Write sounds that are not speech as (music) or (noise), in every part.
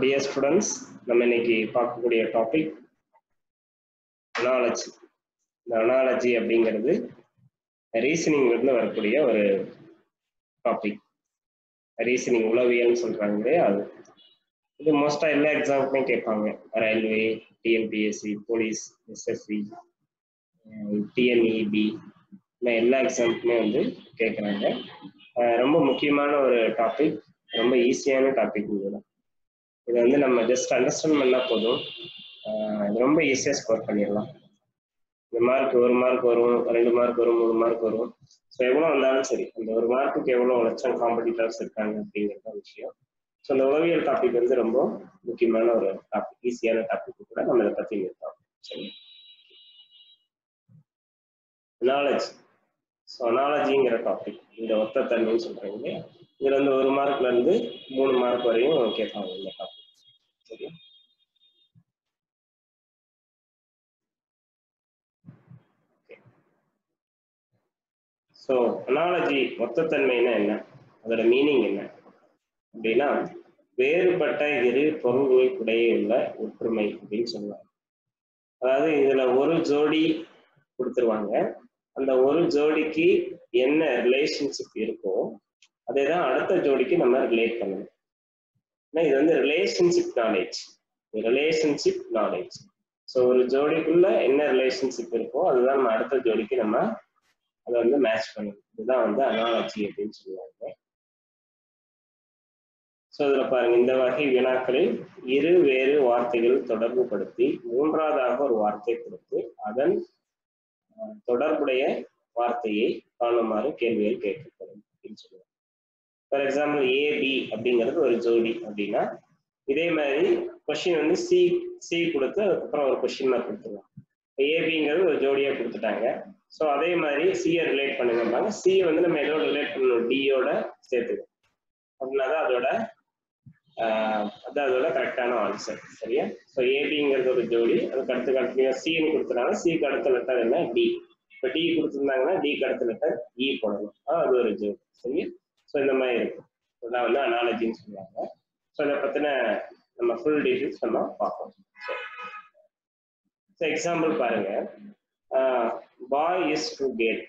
Dear students நம்ம இன்னைக்கு பார்க்கக்கூடிய டாபிக் அனாலஜி இந்த அனாலஜி அப்படிங்கிறது ரீசனிங்லேருந்து வரக்கூடிய ஒரு டாபிக் ரீசனிங் உளவியல்னு சொல்கிறாங்க இல்லையா அது. இது மோஸ்ட்டாக எல்லா எக்ஸாமுக்குமே கேட்பாங்க. Railway TNPSC police SSC TNEB இந்த எல்லா எக்ஸாமுக்குமே வந்து கேட்குறாங்க. ரொம்ப முக்கியமான ஒரு டாபிக் ரொம்ப ஈஸியான டாபிக் கூட இதை வந்து நம்ம ஜஸ்ட் அண்டர்ஸ்டாண்ட் பண்ணால் போதும். இது ரொம்ப ஈஸியாக ஸ்கோர் பண்ணிடலாம். இந்த மார்க் ஒரு மார்க் வரும் ரெண்டு மார்க் வரும் மூணு மார்க் வரும். ஸோ எவ்வளோ வந்தாலும் சரி அந்த ஒரு மார்க்குக்கு எவ்வளோ லட்சம் காம்படிட்டர்ஸ் இருக்காங்க அப்படிங்கிறது விஷயம். ஸோ அந்த உளவியல் டாபிக் வந்து ரொம்ப முக்கியமான ஒரு டாபிக் ஈஸியான டாபிக் கூட நம்ம இதை பற்றி நிறுத்தோம் சரி நாலேஜ் ஸோ அனாலஜிங்கிற டாபிக் இந்த ஒத்த தன்மைன்னு சொல்றாங்க இதில் இதுல வந்து ஒரு மார்க்ல இருந்து மூணு மார்க் வரையும் கேட்பாங்க இந்த டாபிக் தெரியும் ஸோ அனாலஜி மொத்தத்தன்மைனா என்ன? அதோட மீனிங் என்ன? அப்படின்னா வேறுபட்ட இரு பொருள்களுக்கிடையே உள்ள ஒற்றுமை அப்படின்னு சொல்லுவாங்க. அதாவது இதுல ஒரு ஜோடி கொடுத்துருவாங்க. அந்த ஒரு ஜோடிக்கு என்ன ரிலேஷன்ஷிப் இருக்கோ அதை தான் அடுத்த ஜோடிக்கு நம்ம ரிலேட் பண்ணணும். இது வந்து relationship knowledge relationship knowledge so ஒரு ஜோடிக்குள்ள என்ன ரிலேஷன்ஷிப் இருக்கோ அதுதான் நம்ம அடுத்த ஜோடிக்கு நம்ம அதை வந்து மேட்ச் பண்ணணும். இதுதான் வந்து அனாலஜி அப்படின்னு சொல்லுவாங்க. ஸோ இதில் பாருங்க. இந்த வகை வினாக்களில் இரு வேறு வார்த்தைகள் தொடர்பு படுத்தி மூன்றாவதாக ஒரு வார்த்தை கொடுத்து அதன் தொடர்புடைய வார்த்தையை காணுமாறு கேள்விகள் கேட்கப்படும் அப்படின்னு சொல்லுவாங்க. ஃபார் எக்ஸாம்பிள் ஏபி அப்படிங்கிறது ஒரு ஜோடி அப்படின்னா இதே மாதிரி கொஸ்டின் வந்து சி சி கொடுத்து அதுக்கப்புறம் ஒரு கொஸ்டின் மார்க் கொடுத்துருவோம் ஏபிங்கிறது ஒரு ஜோடியாக கொடுத்துட்டாங்க. ஸோ அதே மாதிரி சியை ரிலேட் பண்ணுங்கம்பாங்க. சி வந்து நம்ம எதோட ரிலேட் பண்ணணும்? டியோட சேர்த்துக்கணும். அப்படின்னா தான் அதோட அது அதோட கரெக்டான ஆன்சர் சரியா? ஸோ ஏபிங்கிறது ஒரு ஜோடி. அதுக்கு அடுத்து கண்டினியூ சின்னு கொடுத்துறாங்க சிக்கு அடுத்த லெட்டர் என்ன? டி இப்போ டி கொடுத்துருந்தாங்கன்னா டிக்கு அடுத்த லெட்டர் இ e போடணும். அது ஒரு ஜோடி. சரியா? ஸோ இந்த மாதிரி இருக்கும். இதெல்லாம் வந்து அனாலஜின்னு சொல்லுவாங்க. ஸோ இதை பற்றின நம்ம ஃபுல் டீட்டெயில்ஸ் நம்ம பார்ப்போம். ஸோ எக்ஸாம்பிள் பாருங்க. Boy is to girl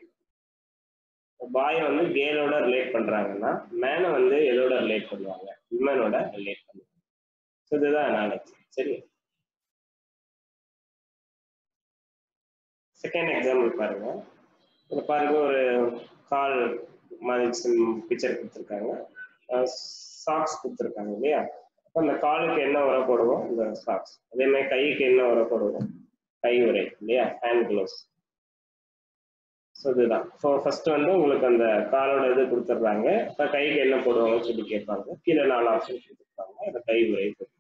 boy வந்து கேலோட ரிலேட் பண்றாங்கன்னா மேனை வந்து எதோட ரிலேட் பண்ணுவாங்க? விமனோட ரிலேட் பண்ணுவாங்க. ஸோ இதுதான் அனாலஜி சரி? செகண்ட் எக்ஸாம்பிள் பாருங்க. பாருங்க ஒரு கால் மாதிரி பிக்சர் கொடுத்துருக்காங்க. சாக்ஸ் கொடுத்துருக்காங்க இல்லையா? அப்போ அந்த காலுக்கு என்ன உரை போடுவோம் இந்த சாக்ஸ் அதே மாதிரி கைக்கு என்ன உரை போடுவோம் கை உரை இல்லையா? ஹேண்ட் க்ளவுஸ் ஸோ இதுதான். ஸோ ஃபர்ஸ்ட் வந்து உங்களுக்கு அந்த காலோட இது கொடுத்துட்றாங்க. இப்போ கைக்கு என்ன போடுவாங்கன்னு சொல்லி கேட்பாங்க. கீழே நாலு ஆப்ஷன் கொடுத்துருப்பாங்க அந்த கை உரை கொடுத்துருப்பாங்க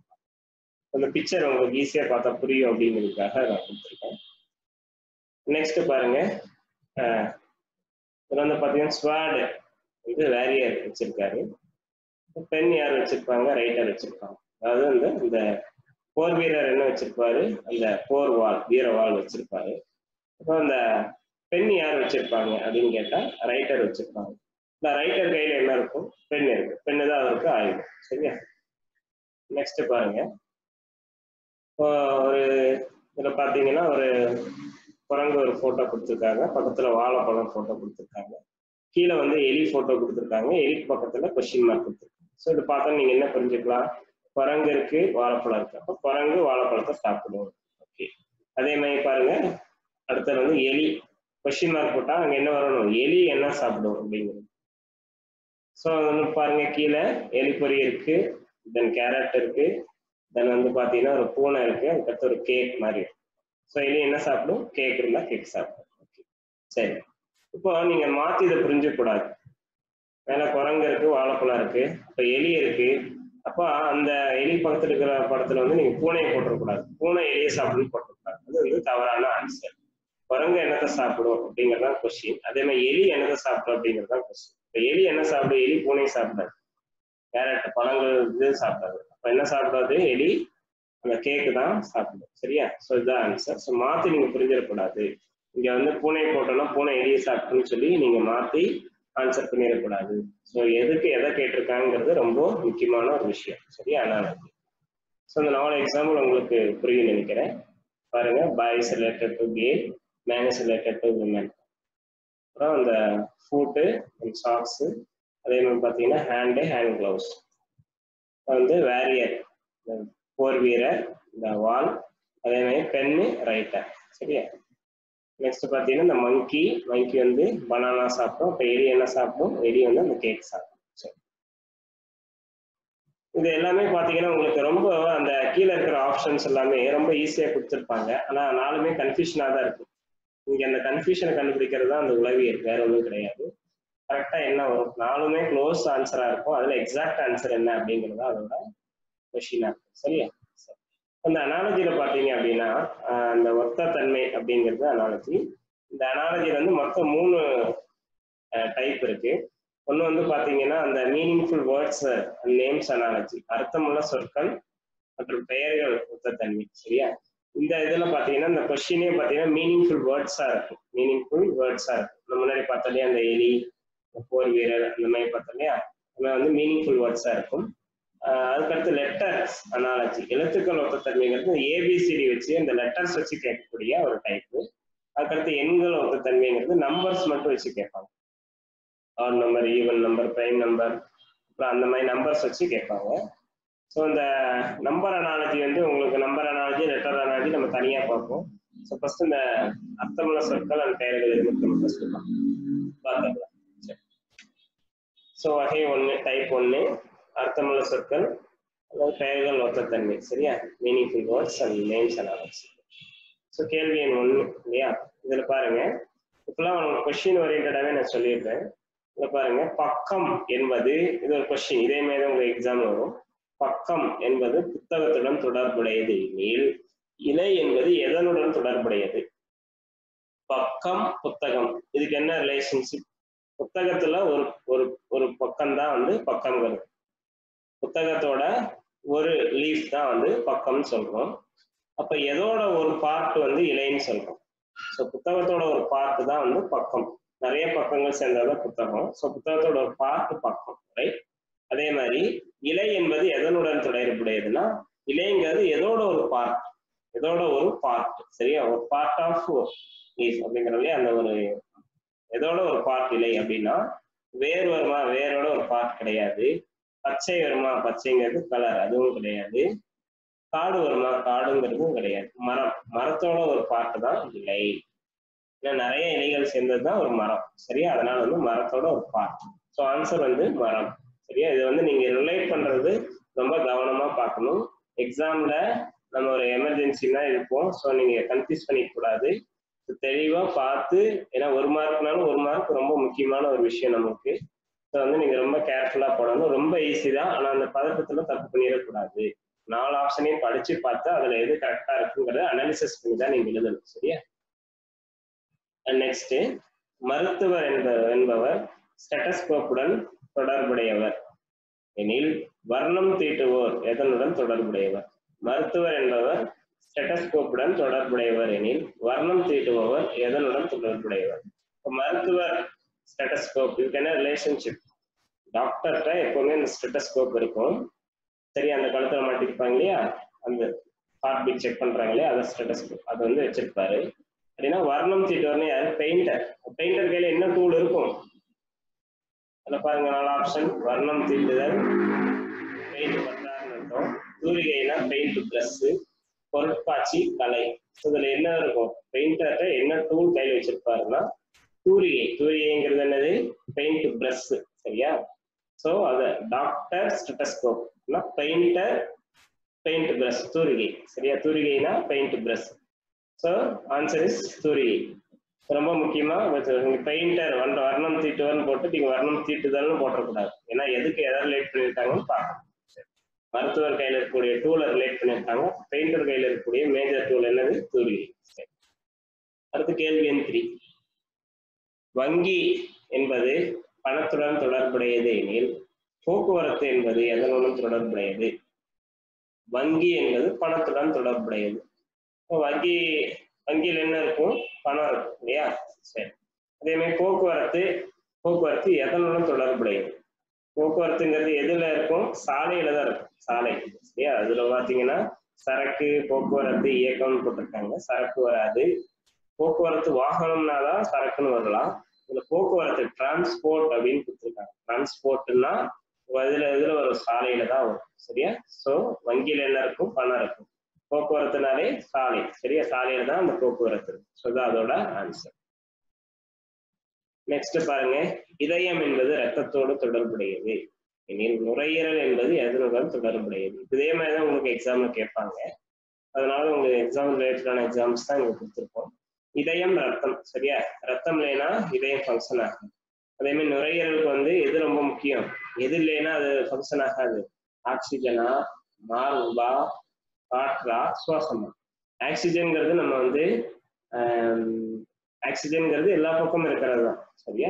அந்த பிக்சர் உங்களுக்கு ஈஸியாக பார்த்தா புரியும் அப்படிங்கிறதுக்காக நான் கொடுத்துருக்கேன். நெக்ஸ்ட் பாருங்க. இதில் வந்து பார்த்தீங்கன்னா ஸ்வாடு வந்து வேரியர் வச்சிருக்காரு. பெண் யார் வச்சிருப்பாங்க? ரைட்டர் வச்சிருப்பாங்க. அதாவது வந்து இந்த போர் வீரர் என்ன வச்சிருப்பாரு? அந்த போர் வால் வீர வால் வச்சிருப்பாரு. அப்போ அந்த பெண் யார் வச்சிருப்பாங்க அப்படின்னு கேட்டா ரைட்டர் வச்சிருப்பாங்க. இந்த ரைட்டர் கையில என்ன இருக்கும்? பெண் இருக்கு. பெண்ணு தான் அவருக்கு ஆயுதம் சரியா? நெக்ஸ்ட் பாருங்க. ஒரு இதுல பாத்தீங்கன்னா ஒரு குரங்கு ஒரு போட்டோ கொடுத்துருக்காங்க. பக்கத்துல வாழைப்பழம் போட்டோ கொடுத்துருக்காங்க. கீழே வந்து எலி போட்டோ கொடுத்துருக்காங்க. எலிக்கு பக்கத்துல கொஸ்டின் மார்க் கொடுத்துருக்காங்க. ஸோ இது பார்த்தா நீங்க என்ன புரிஞ்சுக்கலாம்? குரங்கு இருக்கு வாழைப்பழம் இருக்கு. அப்போ குரங்கு வாழைப்பழத்தை சாப்பிடும் ஓகே அதே மாதிரி பாருங்க. அடுத்தது வந்து எலி. கொஸ்டின் மார்க் போட்டா அங்க என்ன வரணும்? எலி என்ன சாப்பிடும் அப்படிங்கிறது. ஸோ வந்து பாருங்க கீழே. எலி இருக்கு தென் கேரட் இருக்கு தென் வந்து பாத்தீங்கன்னா ஒரு பூனை இருக்கு அதுக்கடுத்து ஒரு கேக் மாதிரி இருக்கு. ஸோ எலி என்ன சாப்பிடும்? கேக் இருந்தா கேக் சாப்பிடும். ஓகே சரி. இப்போ நீங்க மாத்தி இதை புரிஞ்சக்கூடாது வேலை குரங்கு இருக்கு வாழைப்பழம் இருக்கு இப்போ எலி இருக்கு. அப்போ அந்த எலி பக்கத்தில் இருக்கிற படத்துல வந்து நீங்க பூனையை போட்டுறக்கூடாது பூனை எலியை சாப்பிடுன்னு போட்டுக்கூடாது அது வந்து தவறான ஆன்சர் குரங்கு என்னத்தை சாப்பிடும் அப்படிங்கறதான் கொஸ்டின் அதே மாதிரி எலி என்னத்தை சாப்பிடும் அப்படிங்கறதான் கொஸ்டின் இப்போ எலி என்ன சாப்பிடும்? எலி பூனையை சாப்பிடாது. கேரட் பழங்கள் இது சாப்பிடாது. அப்ப என்ன சாப்பிடாது? எலி அந்த கேக்கு தான் சாப்பிடும் சரியா? ஸோ இதுதான் ஆன்சர் ஸோ மாற்றி நீங்கள் புரிஞ்சிடக்கூடாது. இங்கே வந்து பூனை போட்டோம்னா பூனை எலியை சாப்பிட்டுன்னு சொல்லி நீங்கள் மாற்றி ஆன்சர் பண்ணிடக்கூடாது. ஸோ எதுக்கு எதை கேட்டிருக்காங்கிறது ரொம்ப முக்கியமான ஒரு விஷயம். சரியா? அனாலஜி ஸோ இந்த நாலு எக்ஸாம்பிள் உங்களுக்கு புரியும் நினைக்கிறேன். பாருங்க boys related to Khel man is related to women அப்புறம் அந்த ஃபூட்டு அண்ட் சாக்ஸு அதே மாதிரி பார்த்தீங்கன்னா ஹேண்டு ஹேண்ட் க்ளவுஸ் வந்து வேரியர் போர் வீரர் இந்த வால் அதே மாதிரி பென்னு ரைட்டர் சரியா? நெக்ஸ்ட் பார்த்தீங்கன்னா இந்த மங்கி மங்கி வந்து பனானா சாப்பிடும் இப்போ எலி என்ன சாப்பிடும்? எலி வந்து அந்த கேக் சாப்பிடும். சரி. இது எல்லாமே பார்த்தீங்கன்னா உங்களுக்கு ரொம்ப அந்த கீழே இருக்கிற ஆப்ஷன்ஸ் எல்லாமே ரொம்ப ஈஸியாக கொடுத்துருப்பாங்க. ஆனால் நாலுமே கன்ஃபியூஷனாக தான் இருக்கும். இங்கே அந்த கன்ஃபியூஷனை கண்டுபிடிக்கிறது தான் அந்த உளவியல். வேற ஒன்றும் கிடையாது. கரெக்டாக என்ன வரும்? நாலுமே க்ளோஸ் ஆன்சராக இருக்கும். அதில் எக்ஸாக்ட் ஆன்சர் என்ன அப்படிங்கிறது அதோட கொஷினாக இருக்கும். சரியா? அந்த அனாலஜியில் பார்த்தீங்க அப்படின்னா அந்த ஒத்த தன்மை அப்படிங்கிறது அனாலஜி. இந்த அனாலஜியில வந்து மொத்தம் மூணு டைப் இருக்கு. ஒன்று வந்து பார்த்தீங்கன்னா அந்த மீனிங்ஃபுல் வேர்ட்ஸ் நேம்ஸ் அனாலஜி. அர்த்தமுள்ள சொற்கள் மற்றும் பெயர்கள் ஒத்தத்தன்மை சரியா? இந்த இதில் பார்த்தீங்கன்னா இந்த கொஸ்டினே பார்த்தீங்கன்னா மீனிங்ஃபுல் வேர்ட்ஸாக இருக்கும். மீனிங்ஃபுல் வேர்ட்ஸாக இருக்கும். நம்ம முன்னாடி பார்த்தோம் அந்த எலி போர் வீரர் அந்த மாதிரி பார்த்தோம் இல்லையா? அதெல்லாம் வந்து மீனிங்ஃபுல் வேர்ட்ஸா இருக்கும். அதுக்கடுத்து லெட்டர்ஸ் அனாலஜி எழுத்துக்கள் ஒத்தத்தன்மைங்கிறது ஏபிசிடி வச்சு இந்த லெட்டர்ஸ் வச்சு கேட்கக்கூடிய ஒரு டைப்பு அதுக்கடுத்து எண்கள் ஒத்தத்தன்மைங்கிறது நம்பர்ஸ் மட்டும் வச்சு கேட்பாங்க. Odd number even number prime number அப்புறம் அந்த மாதிரி நம்பர்ஸ் வச்சு கேட்பாங்க. ஸோ இந்த நம்பர் அனாலஜி வந்து உங்களுக்கு நம்பர் அனாலஜி லெட்டர் அனாலஜி நம்ம தனியாக பார்ப்போம். ஸோ ஃபர்ஸ்ட் இந்த அர்த்தமுள்ள சொற்கள் அந்த பெயர்கள் இது மட்டும் ஃபர்ஸ்ட் பார்த்துக்கலாம். ஸோ வகை ஒன்று டைப் ஒன்று அர்த்தமுள்ள சொற்கள் அதாவது பெயர்கள் ஒத்தத்தன்மை சரியா? Meaningful words and names analogy so கேள்வி எண் ஒன்று இல்லையா? இதில் பாருங்க. இப்பெல்லாம் உங்களுக்கு கொஸ்டின் ஓரியன்டாகவே நான் சொல்லியிருப்பேன். இதில் பாருங்க. பக்கம் என்பது இது ஒரு கொஸ்டின் இதே மாதிரி தான் உங்களுக்கு எக்ஸாம் வரும். பக்கம் என்பது புத்தகத்துடன் தொடர்புடையது எனில் இலை என்பது எதனுடன் தொடர்புடையது? பக்கம் புத்தகம். இதுக்கு என்ன ரிலேஷன்ஷிப் புத்தகத்துல ஒரு ஒரு ஒரு பக்கம் தான் வந்து பக்கம் புத்தகத்தோட ஒரு லீஃப் தான் வந்து பக்கம்னு சொல்றோம். அப்ப எதோட ஒரு பார்ட் வந்து இலைன்னு சொல்றோம். ஸோ புத்தகத்தோட ஒரு பார்ட் தான் வந்து பக்கம். நிறைய பக்கங்கள் சேர்ந்ததான் புத்தகம். ஸோ புத்தகத்தோட ஒரு பார்ட் பக்கம் ரைட் அதே மாதிரி இலை என்பது எதனுடன் தொடர்புடையதுன்னா இலைங்கிறது எதோட ஒரு பார்ட் எதோட ஒரு பார்ட் சரியா? ஒரு பார்ட் ஆஃப் லீஃப் அப்படிங்கிறதுலே அந்த ஒரு எதோட ஒரு பார்ட் இலை அப்படின்னா வேர் வருமா? வேரோட ஒரு பார்ட் கிடையாது. பச்சை வருமா பச்சைங்கிறது கலர் அதுவும் கிடையாது. காடு வருமா காடுங்கிறதும் கிடையாது. மரம். மரத்தோட ஒரு பார்ட்டு தான் இலை. ஏன்னா நிறைய இலைகள் சேர்ந்தது தான் ஒரு மரம். சரியா? அதனால வந்து மரத்தோட ஒரு பார்ட் ஸோ ஆன்சர் வந்து மரம். சரியா? இது வந்து நீங்க ரிலேட் பண்றது ரொம்ப கவனமா பார்க்கணும். எக்ஸாம்ல நம்ம ஒரு எமர்ஜென்சினா இருப்போம். ஸோ நீங்க கன்ஃபியூஸ் பண்ணிக்கூடாது தெளிவா பார்த்து ஏன்னா ஒரு மார்க்னாலும் ஒரு மார்க் ரொம்ப முக்கியமான ஒரு விஷயம் நமக்கு. ஸோ வந்து நீங்க ரொம்ப கேர்ஃபுல்லா போடணும். ரொம்ப ஈஸி தான். ஆனா அந்த பதட்டத்துல தப்பு பண்ணிடக்கூடாது. நாலு ஆப்ஷனையும் படிச்சு பார்த்தா அதுல எது கரெக்டா இருக்குங்கிறத அனாலிசிஸ் பண்ணி தான் நீங்க எழுதணும். சரியா? நெக்ஸ்ட் மருத்துவர் என்ப என்பவர் ஸ்டெட்டஸ்கோப்புடன் தொடர்புடையவர். எனில் வர்ணம் தீட்டுவோர் எதனுடன் தொடர்புடையவர்? மருத்துவர் என்பவர் ஸ்டெட்டஸ்கோப்புடன் தொடர்புடையவர். எனில் வர்ணம் தீட்டுபவர் எதனுடன் தொடர்புடையவர்? மருத்துவர் ஸ்டெட்டஸ்கோப் இதுக்கு என்ன ரிலேஷன்ஷிப் டாக்டர்கிட்ட எப்பவுமே இந்த ஸ்டெட்டஸ்கோப் இருக்கும். சரி அந்த கழுத்தில் மாட்டிருப்பாங்க இல்லையா? அந்த ஹார்ட் பீட் செக் பண்ணுறாங்க இல்லையா? அதை ஸ்டெட்டஸ்கோப் அது வந்து வச்சிருப்பாரு. அப்படின்னா வர்ணம் தீட்டுவர்னு யாரு? பெயிண்டர் பெயிண்டர் கையில் என்ன டூல் இருக்கும்? அதில் பாருங்க நாலு ஆப்ஷன் வர்ணம் தீட்டுதல் பெயிண்ட் பண்ணுறாருன்னு அர்த்தம். தூரிகைனா பெயிண்ட் பிளஸ் பொருட்காட்சி கலை. இதுல என்ன இருக்கும்? பெயிண்டர்கிட்ட என்ன டூல் கையில் வச்சிருப்பாருன்னா தூரிகை தூரிகைங்கிறது என்னது? பெயிண்ட் பிரஷ் சரியா? ஸோ அது doctor stethoscope painter paint brush தூரிகை. சரியா? தூரிகைனா paint brush so answer is தூரிகை. ரொம்ப முக்கியமா பெயிண்டர் வந்து வர்ணம் தீட்டுவர்னு போட்டு நீங்க வர்ணம் தீட்டுதல்னு போட்டக்கூடாது ஏன்னா எதுக்கு எதை ரிலேட் பண்ணியிருக்காங்கன்னு பார்க்கணும். மருத்துவர் கையில இருக்கக்கூடிய டூலை ரிலேட் பண்ணியிருக்காங்க. பெயிண்டர் கையில இருக்கக்கூடிய மேஜர் டூல் என்னது? தூரிகை. அடுத்து கேள்வி எண் த்ரீ வங்கி என்பது பணத்துடன் தொடர்புடையது எனில் போக்குவரத்து என்பது எதனுடன் தொடர்புடையது? வங்கி என்பது பணத்துடன் தொடர்புடையது. வங்கி வங்கியில் என்ன இருக்கும்? பணம் இருக்கும் இல்லையா? சரி. அதே மாதிரி போக்குவரத்து போக்குவரத்து எதனுடன் தொடர்புடையது? போக்குவரத்துங்கிறது எதுல இருக்கும்? சாலையில தான் இருக்கும். சாலை சரியா அதுல பாத்தீங்கன்னா சரக்கு போக்குவரத்து இயக்கம்னு போட்டிருக்காங்க. சரக்கு வராது. போக்குவரத்து வாகனம்னா தான் சரக்குன்னு வரலாம். இதுல போக்குவரத்து டிரான்ஸ்போர்ட் அப்படின்னு கொடுத்துருக்காங்க. டிரான்ஸ்போர்ட்னா இதுல இதுல வரும் சாலையில தான் வரும். சரியா? சோ வங்கியில என்ன இருக்கும்? பணம் இருக்கும். போக்குவரத்துனாலே சாலை. சரியா? சாலையில தான் அந்த போக்குவரத்து இருக்கும். ஸோ அதோட ஆன்சர் நெக்ஸ்ட் பாருங்க. இதயம் என்பது ரத்தத்தோடு தொடர்புடையது. எனில் நுரையீரல் என்பது எதனுடன் தொடர்புடையது? இதே மாதிரி தான் உங்களுக்கு எக்ஸாம்ல கேட்பாங்க. அதனால உங்களுக்கு எக்ஸாம் ரிலேட்டடான எக்ஸாம்ஸ் தான் இங்க கொடுத்துருக்கோம். இதயம் ரத்தம் சரியா? ரத்தம் இல்லைன்னா இதயம் ஃபங்க்ஷன் ஆகும் அதே மாதிரி நுரையீரலுக்கு வந்து எது ரொம்ப முக்கியம்? எது இல்லைன்னா அது ஃபங்க்ஷன் ஆகாது. ஆக்சிஜனா மார்பா காற்றா சுவாசமா. ஆக்சிஜன்கிறது நம்ம வந்து ஆக்சிஜன்கிறது எல்லா பக்கமும் இருக்கிறது தான். சரியா?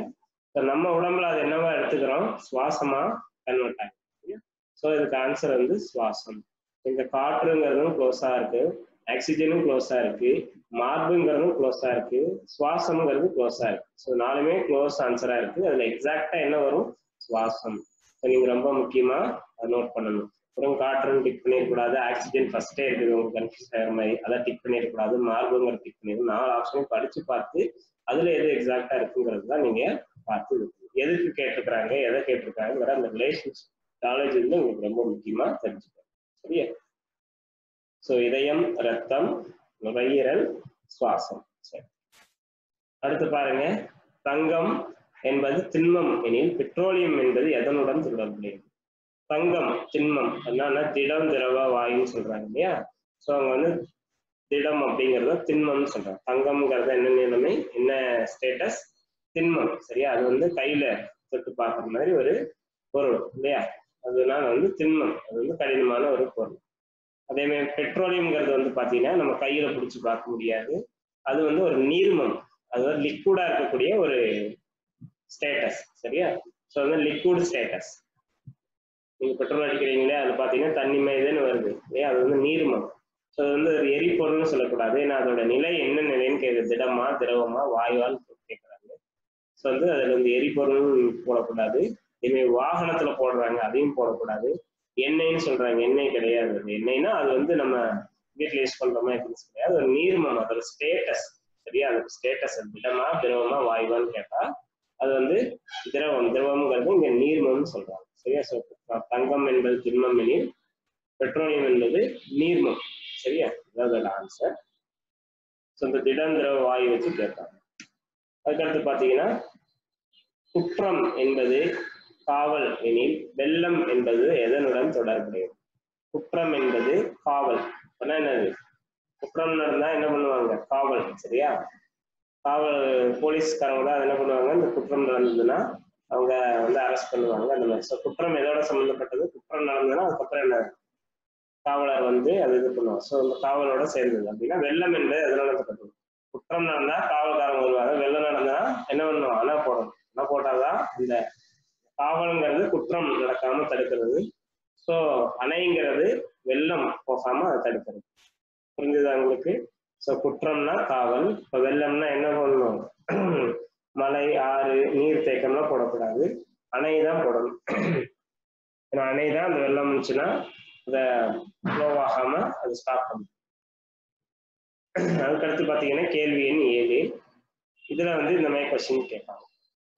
ஸோ நம்ம உடம்புல அது என்னவா எடுத்துக்கிறோம்? சுவாசமா கன்வெர்ட் ஆகும் சரியா? ஸோ இதுக்கு ஆன்சர் வந்து சுவாசம். இந்த காற்றுங்கிறதும் க்ளோஸா இருக்கு. ஆக்சிஜனும் க்ளோஸா இருக்கு. மார்புங்கிறதும் க்ளோஸா இருக்கு. சுவாசம்ங்கிறது க்ளோஸா இருக்கு. ஸோ நாலுமே க்ளோஸ் ஆன்சரா இருக்கு. அதுல எக்ஸாக்டா என்ன வரும்? சுவாசம். ஸோ நீங்க ரொம்ப முக்கியமா நோட் பண்ணணும். அப்புறம் காற்றுன்னு டிக் பண்ணிடக்கூடாது. ஆக்சிஜன் ஃபர்ஸ்டே இருக்குது. உங்களுக்கு கன்ஃபியூஸ் ஆகிற மாதிரி. அதை டிக் பண்ணிடக்கூடாது. மார்புங்கிற டிக் பண்ணிடணும் நாலு ஆப்ஷனும் படிச்சு பார்த்து அதுல எது எக்ஸாக்டா இருக்குங்கிறது தான் நீங்க பார்த்து எதுக்கு கேட்டிருக்கிறாங்க? எதை கேட்டிருக்காங்கிற அந்த ரிலேஷன்ஷிப் நாலேஜ் வந்து உங்களுக்கு ரொம்ப முக்கியமா தெரிஞ்சுக்கணும். சரியா? ஸோ இதயம் ரத்தம் நுரையீரல் சுவாசம். சரி. அடுத்து பாருங்க. தங்கம் என்பது திண்மம் எனில் பெட்ரோலியம் என்பது எதனுடன் தொடர்புடையது? தங்கம் திண்மம். என்னன்னா திடம் திரவ வாயுன்னு சொல்றாங்க இல்லையா? ஸோ அவங்க வந்து திடம் அப்படிங்கறத திண்மம்னு சொல்றாங்க. தங்கம்ங்கிறது என்ன நிலைமை? என்ன ஸ்டேட்டஸ் திண்மம். சரியா? அது வந்து கையில தொட்டு பார்க்குற மாதிரி ஒரு பொருள் இல்லையா? அதனால வந்து திண்மம். அது வந்து கடினமான ஒரு பொருள். அதே மாதிரி பெட்ரோலியம்ங்கிறது வந்து பார்த்தீங்கன்னா நம்ம கையில் பிடிச்சி பார்க்க முடியாது. அது வந்து ஒரு நீர்மம். அது வந்து லிக்விடாக இருக்கக்கூடிய ஒரு ஸ்டேட்டஸ் சரியா? ஸோ வந்து லிக்விட் ஸ்டேட்டஸ் நீங்கள் பெட்ரோல் அடிக்கிறீங்களே அது பாத்தீங்கன்னா தண்ணி மேதுன்னு வருது. இல்லையா? அது வந்து நீர்மம். ஸோ அது வந்து ஒரு எரிபொருள்னு சொல்லக்கூடாது. ஏன்னா அதோட நிலை என்ன நிலைன்னு கேட்குது திடமா திரவமா வாயுவால் கேட்குறாங்க ஸோ வந்து அதில் வந்து எரிபொருள் போடக்கூடாது. இதே வாகனத்தில் போடுறாங்க அதையும் போடக்கூடாது. எண்ணெய்னு சொல்றாங்க. எண்ணெய் கிடையாது. அது எண்ணெய்னா அது வந்து நம்ம வீட்டுல யூஸ் பண்ற மாதிரி கிடையாது. ஒரு நீர்மம். அதோட ஸ்டேட்டஸ் சரியா? அதோட ஸ்டேட்டஸ் திடமா திரவமா வாயுவான்னு கேட்டா அது வந்து திரவம். திரவம்ங்கிறது இங்க நீர்மம்னு சொல்றாங்க. சரியா? ஸோ தங்கம் என்பது திண்மம் எனில் பெட்ரோலியம் என்பது நீர்மம். சரியா? அதோட ஆன்சர் ஸோ இந்த திடம் திரவ வாயு வச்சு கேட்பாங்க. அதுக்கடுத்து பார்த்தீங்கன்னா குற்றம் என்பது காவல் எனில் வெள்ளம் என்பது எதனுடன் தொடர்புடையது? குற்றம் என்பது காவல். என்னது? குற்றம் நடந்தா என்ன பண்ணுவாங்க? காவல் சரியா? காவல் போலீஸ்காரங்க தான் என்ன பண்ணுவாங்க? இந்த குற்றம் நடந்ததுன்னா அவங்க வந்து அரெஸ்ட் பண்ணுவாங்க அந்த மாதிரி. ஸோ குற்றம் எதோட சம்மந்தப்பட்டது குற்றம் நடந்ததுன்னா அதுக்கப்புறம் என்ன? காவலர் வந்து அது இது பண்ணுவாங்க. ஸோ இந்த காவலோட சேர்ந்தது. அப்படின்னா வெள்ளம் என்பது எதனால தொடர்பு குற்றம் நடந்தா காவல்காரங்க வருவாங்க. வெள்ளம் நடந்தா என்ன பண்ணுவாங்க? அணை போடணும். அணை போட்டாதான் இந்த காவலுங்கிறது குற்றம் நடக்காம தடுக்கிறது. ஸோ அணைங்கிறது வெள்ளம் போகாம அதை தடுக்கிறது. புரிஞ்சுதா உங்களுக்கு? ஸோ குற்றம்னா காவல். இப்போ வெள்ளம்னா என்ன பண்ணணும்? (clears throat) மலை ஆறு நீர் தேக்கம்லாம் போடக்கூடாது. அணை தான் போடணும். (clears throat) ஏன்னா அணை தான் அந்த வெள்ளம் இருந்துச்சுன்னா அதை ஃப்ளோ ஆகாம அது ஸ்டாப் பண்ணும் அதுக்கடுத்து பார்த்தீங்கன்னா கேள்வி எண் ஏழு. இதில் வந்து இந்த மாதிரி கொஸ்டின் கேட்பாங்க.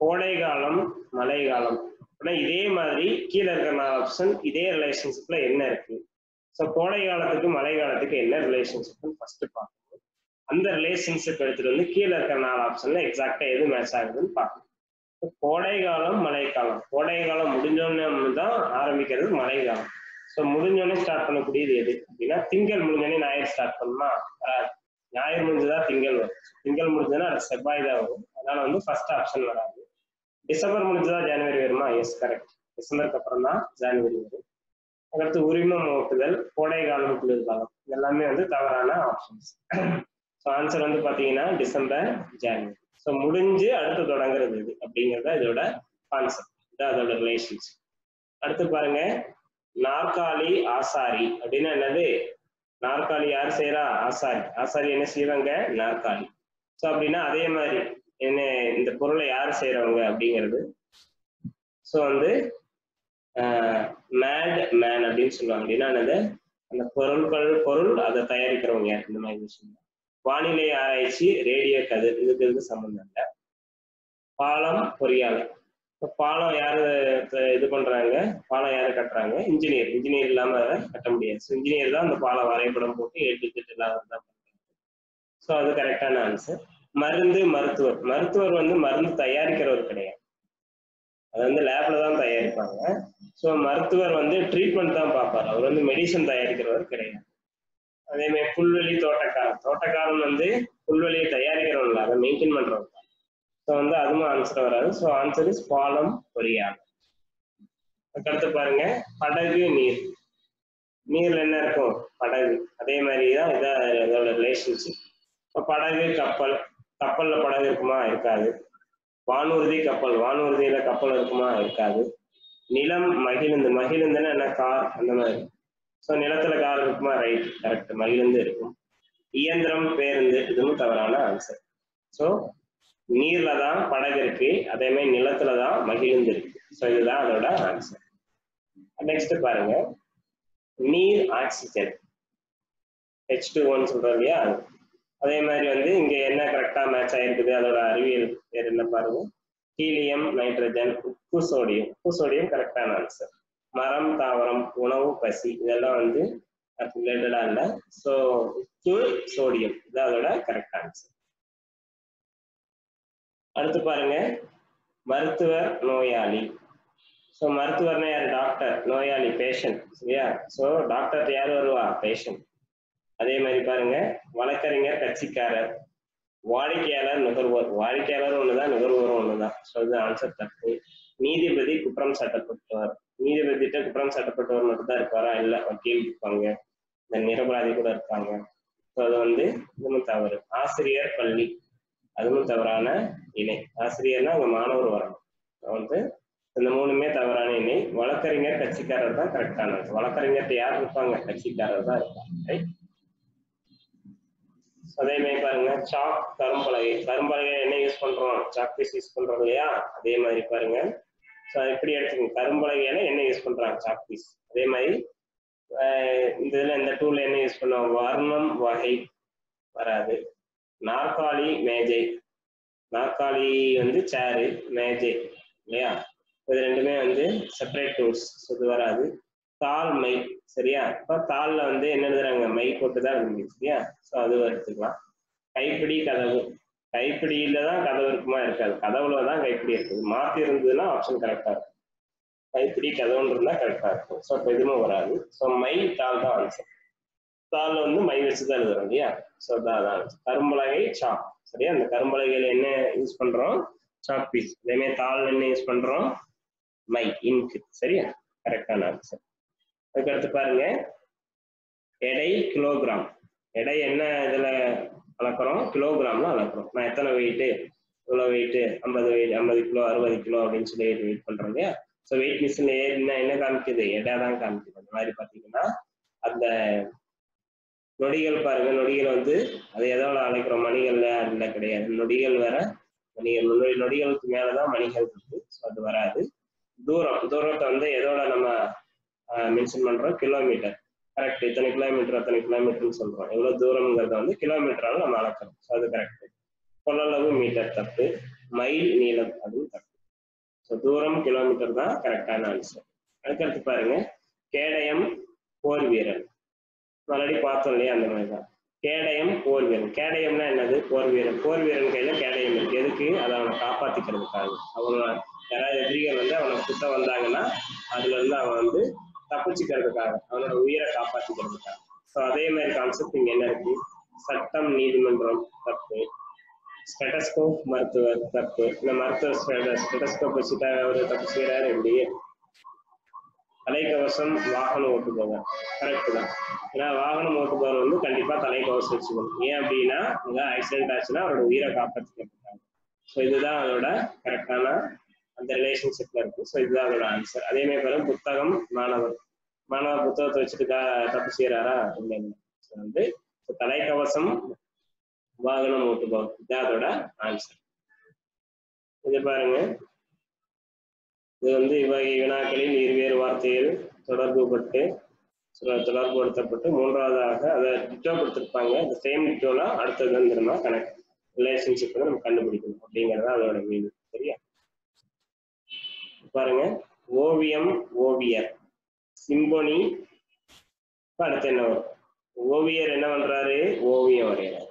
கோடை காலம் மழை காலம் ஆனா இதே மாதிரி கீழே இருக்கிற நாலு ஆப்ஷன் இதே ரிலேஷன்ஷிப்ல என்ன இருக்கு? ஸோ கோடை காலத்துக்கு மழை காலத்துக்கு என்ன ரிலேஷன்ஷிப்னு ஃபர்ஸ்ட் பார்க்கணும். அந்த ரிலேஷன்ஷிப் எடுத்துட்டு வந்து கீழே இருக்கிற நாலு ஆப்ஷன்ல எக்ஸாக்டா எது மேட்ச் ஆகுதுன்னு பார்க்கணும். கோடை காலம் மழைக்காலம் கோடை காலம் முடிஞ்சோன்னு தான் ஆரம்பிக்கிறது மழை காலம். ஸோ முடிஞ்சோடனே ஸ்டார்ட் பண்ணக்கூடியது எது? அப்படின்னா திங்கள் முடிஞ்சோடனே ஞாயிறு ஸ்டார்ட் பண்ணா ஞாயிறு முடிஞ்சுதான் திங்கள் வரும். திங்கள் முடிஞ்சதுன்னா அது செவ்வாய் தான் வரும். அதனால வந்து ஃபர்ஸ்ட் ஆப்ஷன் வராது. டிசம்பர் முடிஞ்சுதான் ஜனவரி வருமா? எஸ் கரெக்ட் டிசம்பருக்கு அப்புறம் தான் ஜனவரி வரும். அடுத்து உரிமம் ஓட்டுதல் கோடை காலம் குளிர்காலம் எல்லாமே வந்து தவறான ஆப்ஷன்ஸ் ஸோ ஆன்சர் வந்து பார்த்தீங்கன்னா டிசம்பர் ஜனவரி. ஸோ முடிஞ்சு அடுத்து தொடங்குறது இது அப்படிங்கிறத இதோட கான்செப்ட் இது அதோட ரிலேஷன்ஷிப் அடுத்து பாருங்க நாற்காலி ஆசாரி. அப்படின்னா என்னது? நாற்காலி யார் செய்யறா ஆசாரி. ஆசாரி என்ன செய்வாங்க? நாற்காலி. ஸோ அப்படின்னா அதே மாதிரி என்ன இந்த பொருளை யார் செய்யறவங்க அப்படிங்கிறது. ஸோ வந்து மேட் மேன் அப்படின்னு சொல்லுவாங்க அப்படின்னா என்னது? அந்த பொருட்கள் பொருள் அதை தயாரிக்கிறவங்க யார்? இந்த மாதிரி விஷயம் வானிலை ஆராய்ச்சி ரேடியோ கதிர் இதுக்கு இதுக்கு சம்மந்தம் இல்லை. பாலம் பொறியாளர். இப்போ பாலம் யாரு இது பண்றாங்க? பாலம் யாரு கட்டுறாங்க? இன்ஜினியர். இன்ஜினியர் இல்லாம அதை கட்ட முடியாது. ஸோ இன்ஜினியர் தான் அந்த பாலம் வரைபடம் போட்டு எட்டு திட்டு தான் ஸோ அது கரெக்டான ஆன்சர் மருந்து மருத்துவர். மருத்துவர் வந்து மருந்து தயாரிக்கிறவர் கிடையாது. அது வந்து லேப்ல தான் தயாரிப்பாங்க. ஸோ மருத்துவர் வந்து ட்ரீட்மெண்ட் தான் பார்ப்பார். அவர் வந்து மெடிசன் தயாரிக்கிறவர் கிடையாது. அதே மாதிரி புல்வெளி தோட்டக்காரன். தோட்டக்காரன் வந்து புல்வெளியை தயாரிக்கிறவன் இல்லை. அதை மெயின்டைன் பண்றவன் தான். ஸோ வந்து அதுவும் ஆன்சர் வராது. ஸோ ஆன்சர் இஸ் பாலம் பொறியாளர் அடுத்து பாருங்க. படகு நீர். நீர்ல என்ன இருக்கும்? படகு. அதே மாதிரி தான் இதான் இதோட ரிலேஷன்ஷிப் இப்போ படகு கப்பல் கப்பல்ல படகு இருக்குமா? இருக்காது. வானூர்தி கப்பல். வானூர்தியில கப்பல் இருக்குமா? இருக்காது. நிலம் மகிழுந்து மகிழுந்துன்னா என்ன? கார் அந்த மாதிரி. ஸோ நிலத்துல கார் இருக்குமா? ரைட் கரெக்ட் மகிழுந்து இருக்கும். இயந்திரம் பேருந்து இதுவும் தவறான ஆன்சர் ஸோ நீர்ல தான் படகு இருக்கு. அதே மாதிரி நிலத்துல தான் மகிழுந்து இருக்கு. ஸோ இதுதான் அதோட ஆன்சர் நெக்ஸ்ட் பாருங்க. நீர் ஆக்சிஜன் ஹெச் டூ ஒன் சொல்றோம் இல்லையா? அதே மாதிரி வந்து இங்க என்ன கரெக்டா மேட்ச் ஆயிருக்குது? அதோட அறிவியல் பேர் என்ன பாருங்க? ஹீலியம் நைட்ரஜன் உப்பு சோடியம் உப்பு சோடியம் கரெக்டான ஆன்சர் மரம் தாவரம் உணவு பசி இதெல்லாம் வந்து ரிலேட்டடா இல்லை. ஸோ உப்பு சோடியம் இது அதோட கரெக்ட் ஆன்சர் அடுத்து பாருங்க. மருத்துவர் நோயாளி. ஸோ மருத்துவர்னா யார்? டாக்டர் நோயாளி பேஷண்ட் சரியா? ஸோ டாக்டர் யார் வருவா? பேஷண்ட் அதே மாதிரி பாருங்க வழக்கறிஞர் கட்சிக்காரர் வாடிக்கையாளர் நுகர்வோர். வாடிக்கையாளர் ஒண்ணுதான் நுகர்வோரும் ஒண்ணுதான். ஸோ இது ஆன்சர் தப்பு. நீதிபதி குற்றம் சாட்டப்பட்டவர். நீதிபதிட்ட குற்றம் சாட்டப்பட்டவர் மட்டும் தான் இருப்பாரா? இல்ல வக்கீல் இருப்பாங்க. இந்த நிரபராதி கூட இருப்பாங்க. ஸோ அது வந்து இதுவும் தவறு. ஆசிரியர் பள்ளி. அதுவும் தவறான இணை. ஆசிரியர்னா அவங்க மாணவர் வரணும். வந்து இந்த மூணுமே தவறான இணை. வழக்கறிஞர் கட்சிக்காரர் தான் கரெக்டானது வழக்கறிஞர்கிட்ட யார் இருப்பாங்க? கட்சிக்காரர் தான் இருப்பாங்க. ரைட் அதே மாதிரி பாருங்க சாக் கரும்பலகை. கரும்பலகை என்ன யூஸ் பண்றோம்? சாக் பீஸ் யூஸ் பண்றோம் இல்லையா? அதே மாதிரி பாருங்க. ஸோ எப்படி எடுத்துக்கோங்க கரும்பலகையில என்ன யூஸ் பண்றாங்க? சாக் பீஸ் அதே மாதிரி இந்த இதுல இந்த டூல்ல என்ன யூஸ் பண்ணுவோம் வர்ணம் வகை வராது. நாற்காலி மேஜை. நாற்காலி வந்து சேரு மேஜை இல்லையா? இது ரெண்டுமே வந்து செப்பரேட் டூல்ஸ் இது வராது. தாள் மை சரியா? இப்போ தாளில் வந்து என்ன எழுதுறாங்க? மை போட்டு தான் இருந்துச்சு சரியா? ஸோ அது எடுத்துக்கலாம் கைப்பிடி கதவு. கைப்பிடியில தான் கதவு இருக்குமா? இருக்காது. கதவுல தான் கைப்பிடி இருக்குது. மாற்றி இருந்ததுன்னா ஆப்ஷன் கரெக்டாக இருக்கும். கைப்பிடி கதவுன்னு இருந்தால் கரெக்டாக இருக்கும். ஸோ இப்போ எதுவும் வராது. ஸோ மை தாள் தான் ஆன்சர் தாளில் வந்து மை வச்சு தான் எழுதுறோம் இல்லையா? ஸோ தான் அதான் கரும்பலகை சாக் சரியா? அந்த கரும்பலகையில் என்ன யூஸ் பண்ணுறோம் சாக் பீஸ் அதேமாதிரி தாள் என்ன யூஸ் பண்ணுறோம் மை இங்க் சரியா? கரெக்டான ஆன்சர் அதுக்கடுத்து பாருங்க. எடை கிலோகிராம் எடை என்ன இதில் அளக்குறோம்? கிலோகிராம்ல அளக்குறோம். நான் எத்தனை வெயிட்டு இவ்வளோ வெயிட்டு ஐம்பது வெயிட் ஐம்பது கிலோ அறுபது கிலோ அப்படின்னு சொல்லி வெயிட் பண்ணுறோம் இல்லையா? ஸோ வெயிட் மிஷின்ல ஏறினா என்ன காமிக்குது? எடை தான் காமிக்குது. அந்த மாதிரி பார்த்தீங்கன்னா அந்த நொடிகள் பாருங்க. நொடிகள் வந்து அது எதோட அழைக்கிறோம்? மணிகள்ல அதுல கிடையாது. நொடிகள் வேற மணிகள் நொடி நொடிகளுக்கு மேலதான் மணிகள் இருக்கு. ஸோ அது வராது. தூரம். தூரத்தை வந்து எதோட நம்ம மென்ஷன் பண்றோம். கிலோமீட்டர் கரெக்ட் இத்தனை கிலோமீட்டர் அத்தனை கிலோமீட்டர்னு சொல்றோம். எவ்வளவு தூரம்ங்கிறத வந்து கிலோமீட்டரால நம்ம அளக்கிறோம் ஸோ அது கரெக்ட் கொள்ளளவு மீட்டர் தப்பு மைல் நீளம் அதுவும் தப்பு ஸோ தூரம் கிலோமீட்டர் தான் கரெக்டான ஆன்சர் அதுக்கடுத்து பாருங்க. கேடயம் போர் வீரன். ஆல்ரெடி பார்த்தோம் இல்லையா அந்த மாதிரி தான் கேடயம் போர் வீரன். கேடயம்னா என்னது? போர் வீரன். போர் வீரன் கையில கேடயம் இருக்கு. எதுக்கு? அதை அவனை காப்பாத்திக்கிறதுக்காக. அவங்க யாராவது எதிரிகள் வந்து அவனை குத்த வந்தாங்கன்னா அதுல இருந்து அவன் வந்து தப்பிச்சுக்கிறதுக்காக அவனோட உயிரை காப்பாற்றிக்கிறதுக்காக ஸோ அதே மாதிரி கான்செப்ட் இங்க என்ன இருக்கு? சட்டம் நீதிமன்றம் தப்பு. ஸ்டெட்டஸ்கோப் மருத்துவர் தப்பு. இந்த மருத்துவ ஸ்டெட்டஸ்கோப் வச்சுட்டா அவர் தப்பு செய்யறாரு எப்படி? தலைக்கவசம் வாகனம் ஓட்டுபவர். கரெக்ட் தான். ஏன்னா வாகனம் ஓட்டுபவர் வந்து கண்டிப்பா தலைக்கவசம் வச்சுக்கணும். ஏன் அப்படின்னா ஏதாவது ஆக்சிடென்ட் ஆச்சுன்னா அவரோட உயிரை காப்பாற்றிக்கிறதுக்காக ஸோ இதுதான் அதோட கரெக்டான அந்த ரிலேஷன்ஷிப்ல இருக்கும். ஸோ இதுதான் அதோட ஆன்சர் அதே மாதிரி பாருங்க புத்தகம் மாணவர். மாணவர் புத்தகத்தை வச்சுட்டு தப்பு செய்யறாரா இல்லை இல்லை. ஸோ வந்து ஸோ தலைக்கவசம் வாகனம் ஓட்டுபவர். இதுதான் அதோட ஆன்சர் இது பாருங்க. இது வந்து இவ்வகை வினாக்களில் இருவேறு வார்த்தைகள் தொடர்புபட்டு தொடர்புபடுத்தப்பட்டு மூன்றாவதாக அதை டிட்டோ கொடுத்துருப்பாங்க. இந்த சேம் டிட்டோலாம் அடுத்தது வந்து நம்ம கனெக்ட் ரிலேஷன்ஷிப் வந்து நம்ம கண்டுபிடிக்கணும். அப்படிங்கிறது அதோட மீனிங் பாருங்க. ஓவியம் ஓவியர். சிம்பொனி. அடுத்து என்ன வரும்? ஓவியர் என்ன பண்றாரு? ஓவியம் வரைகிறார்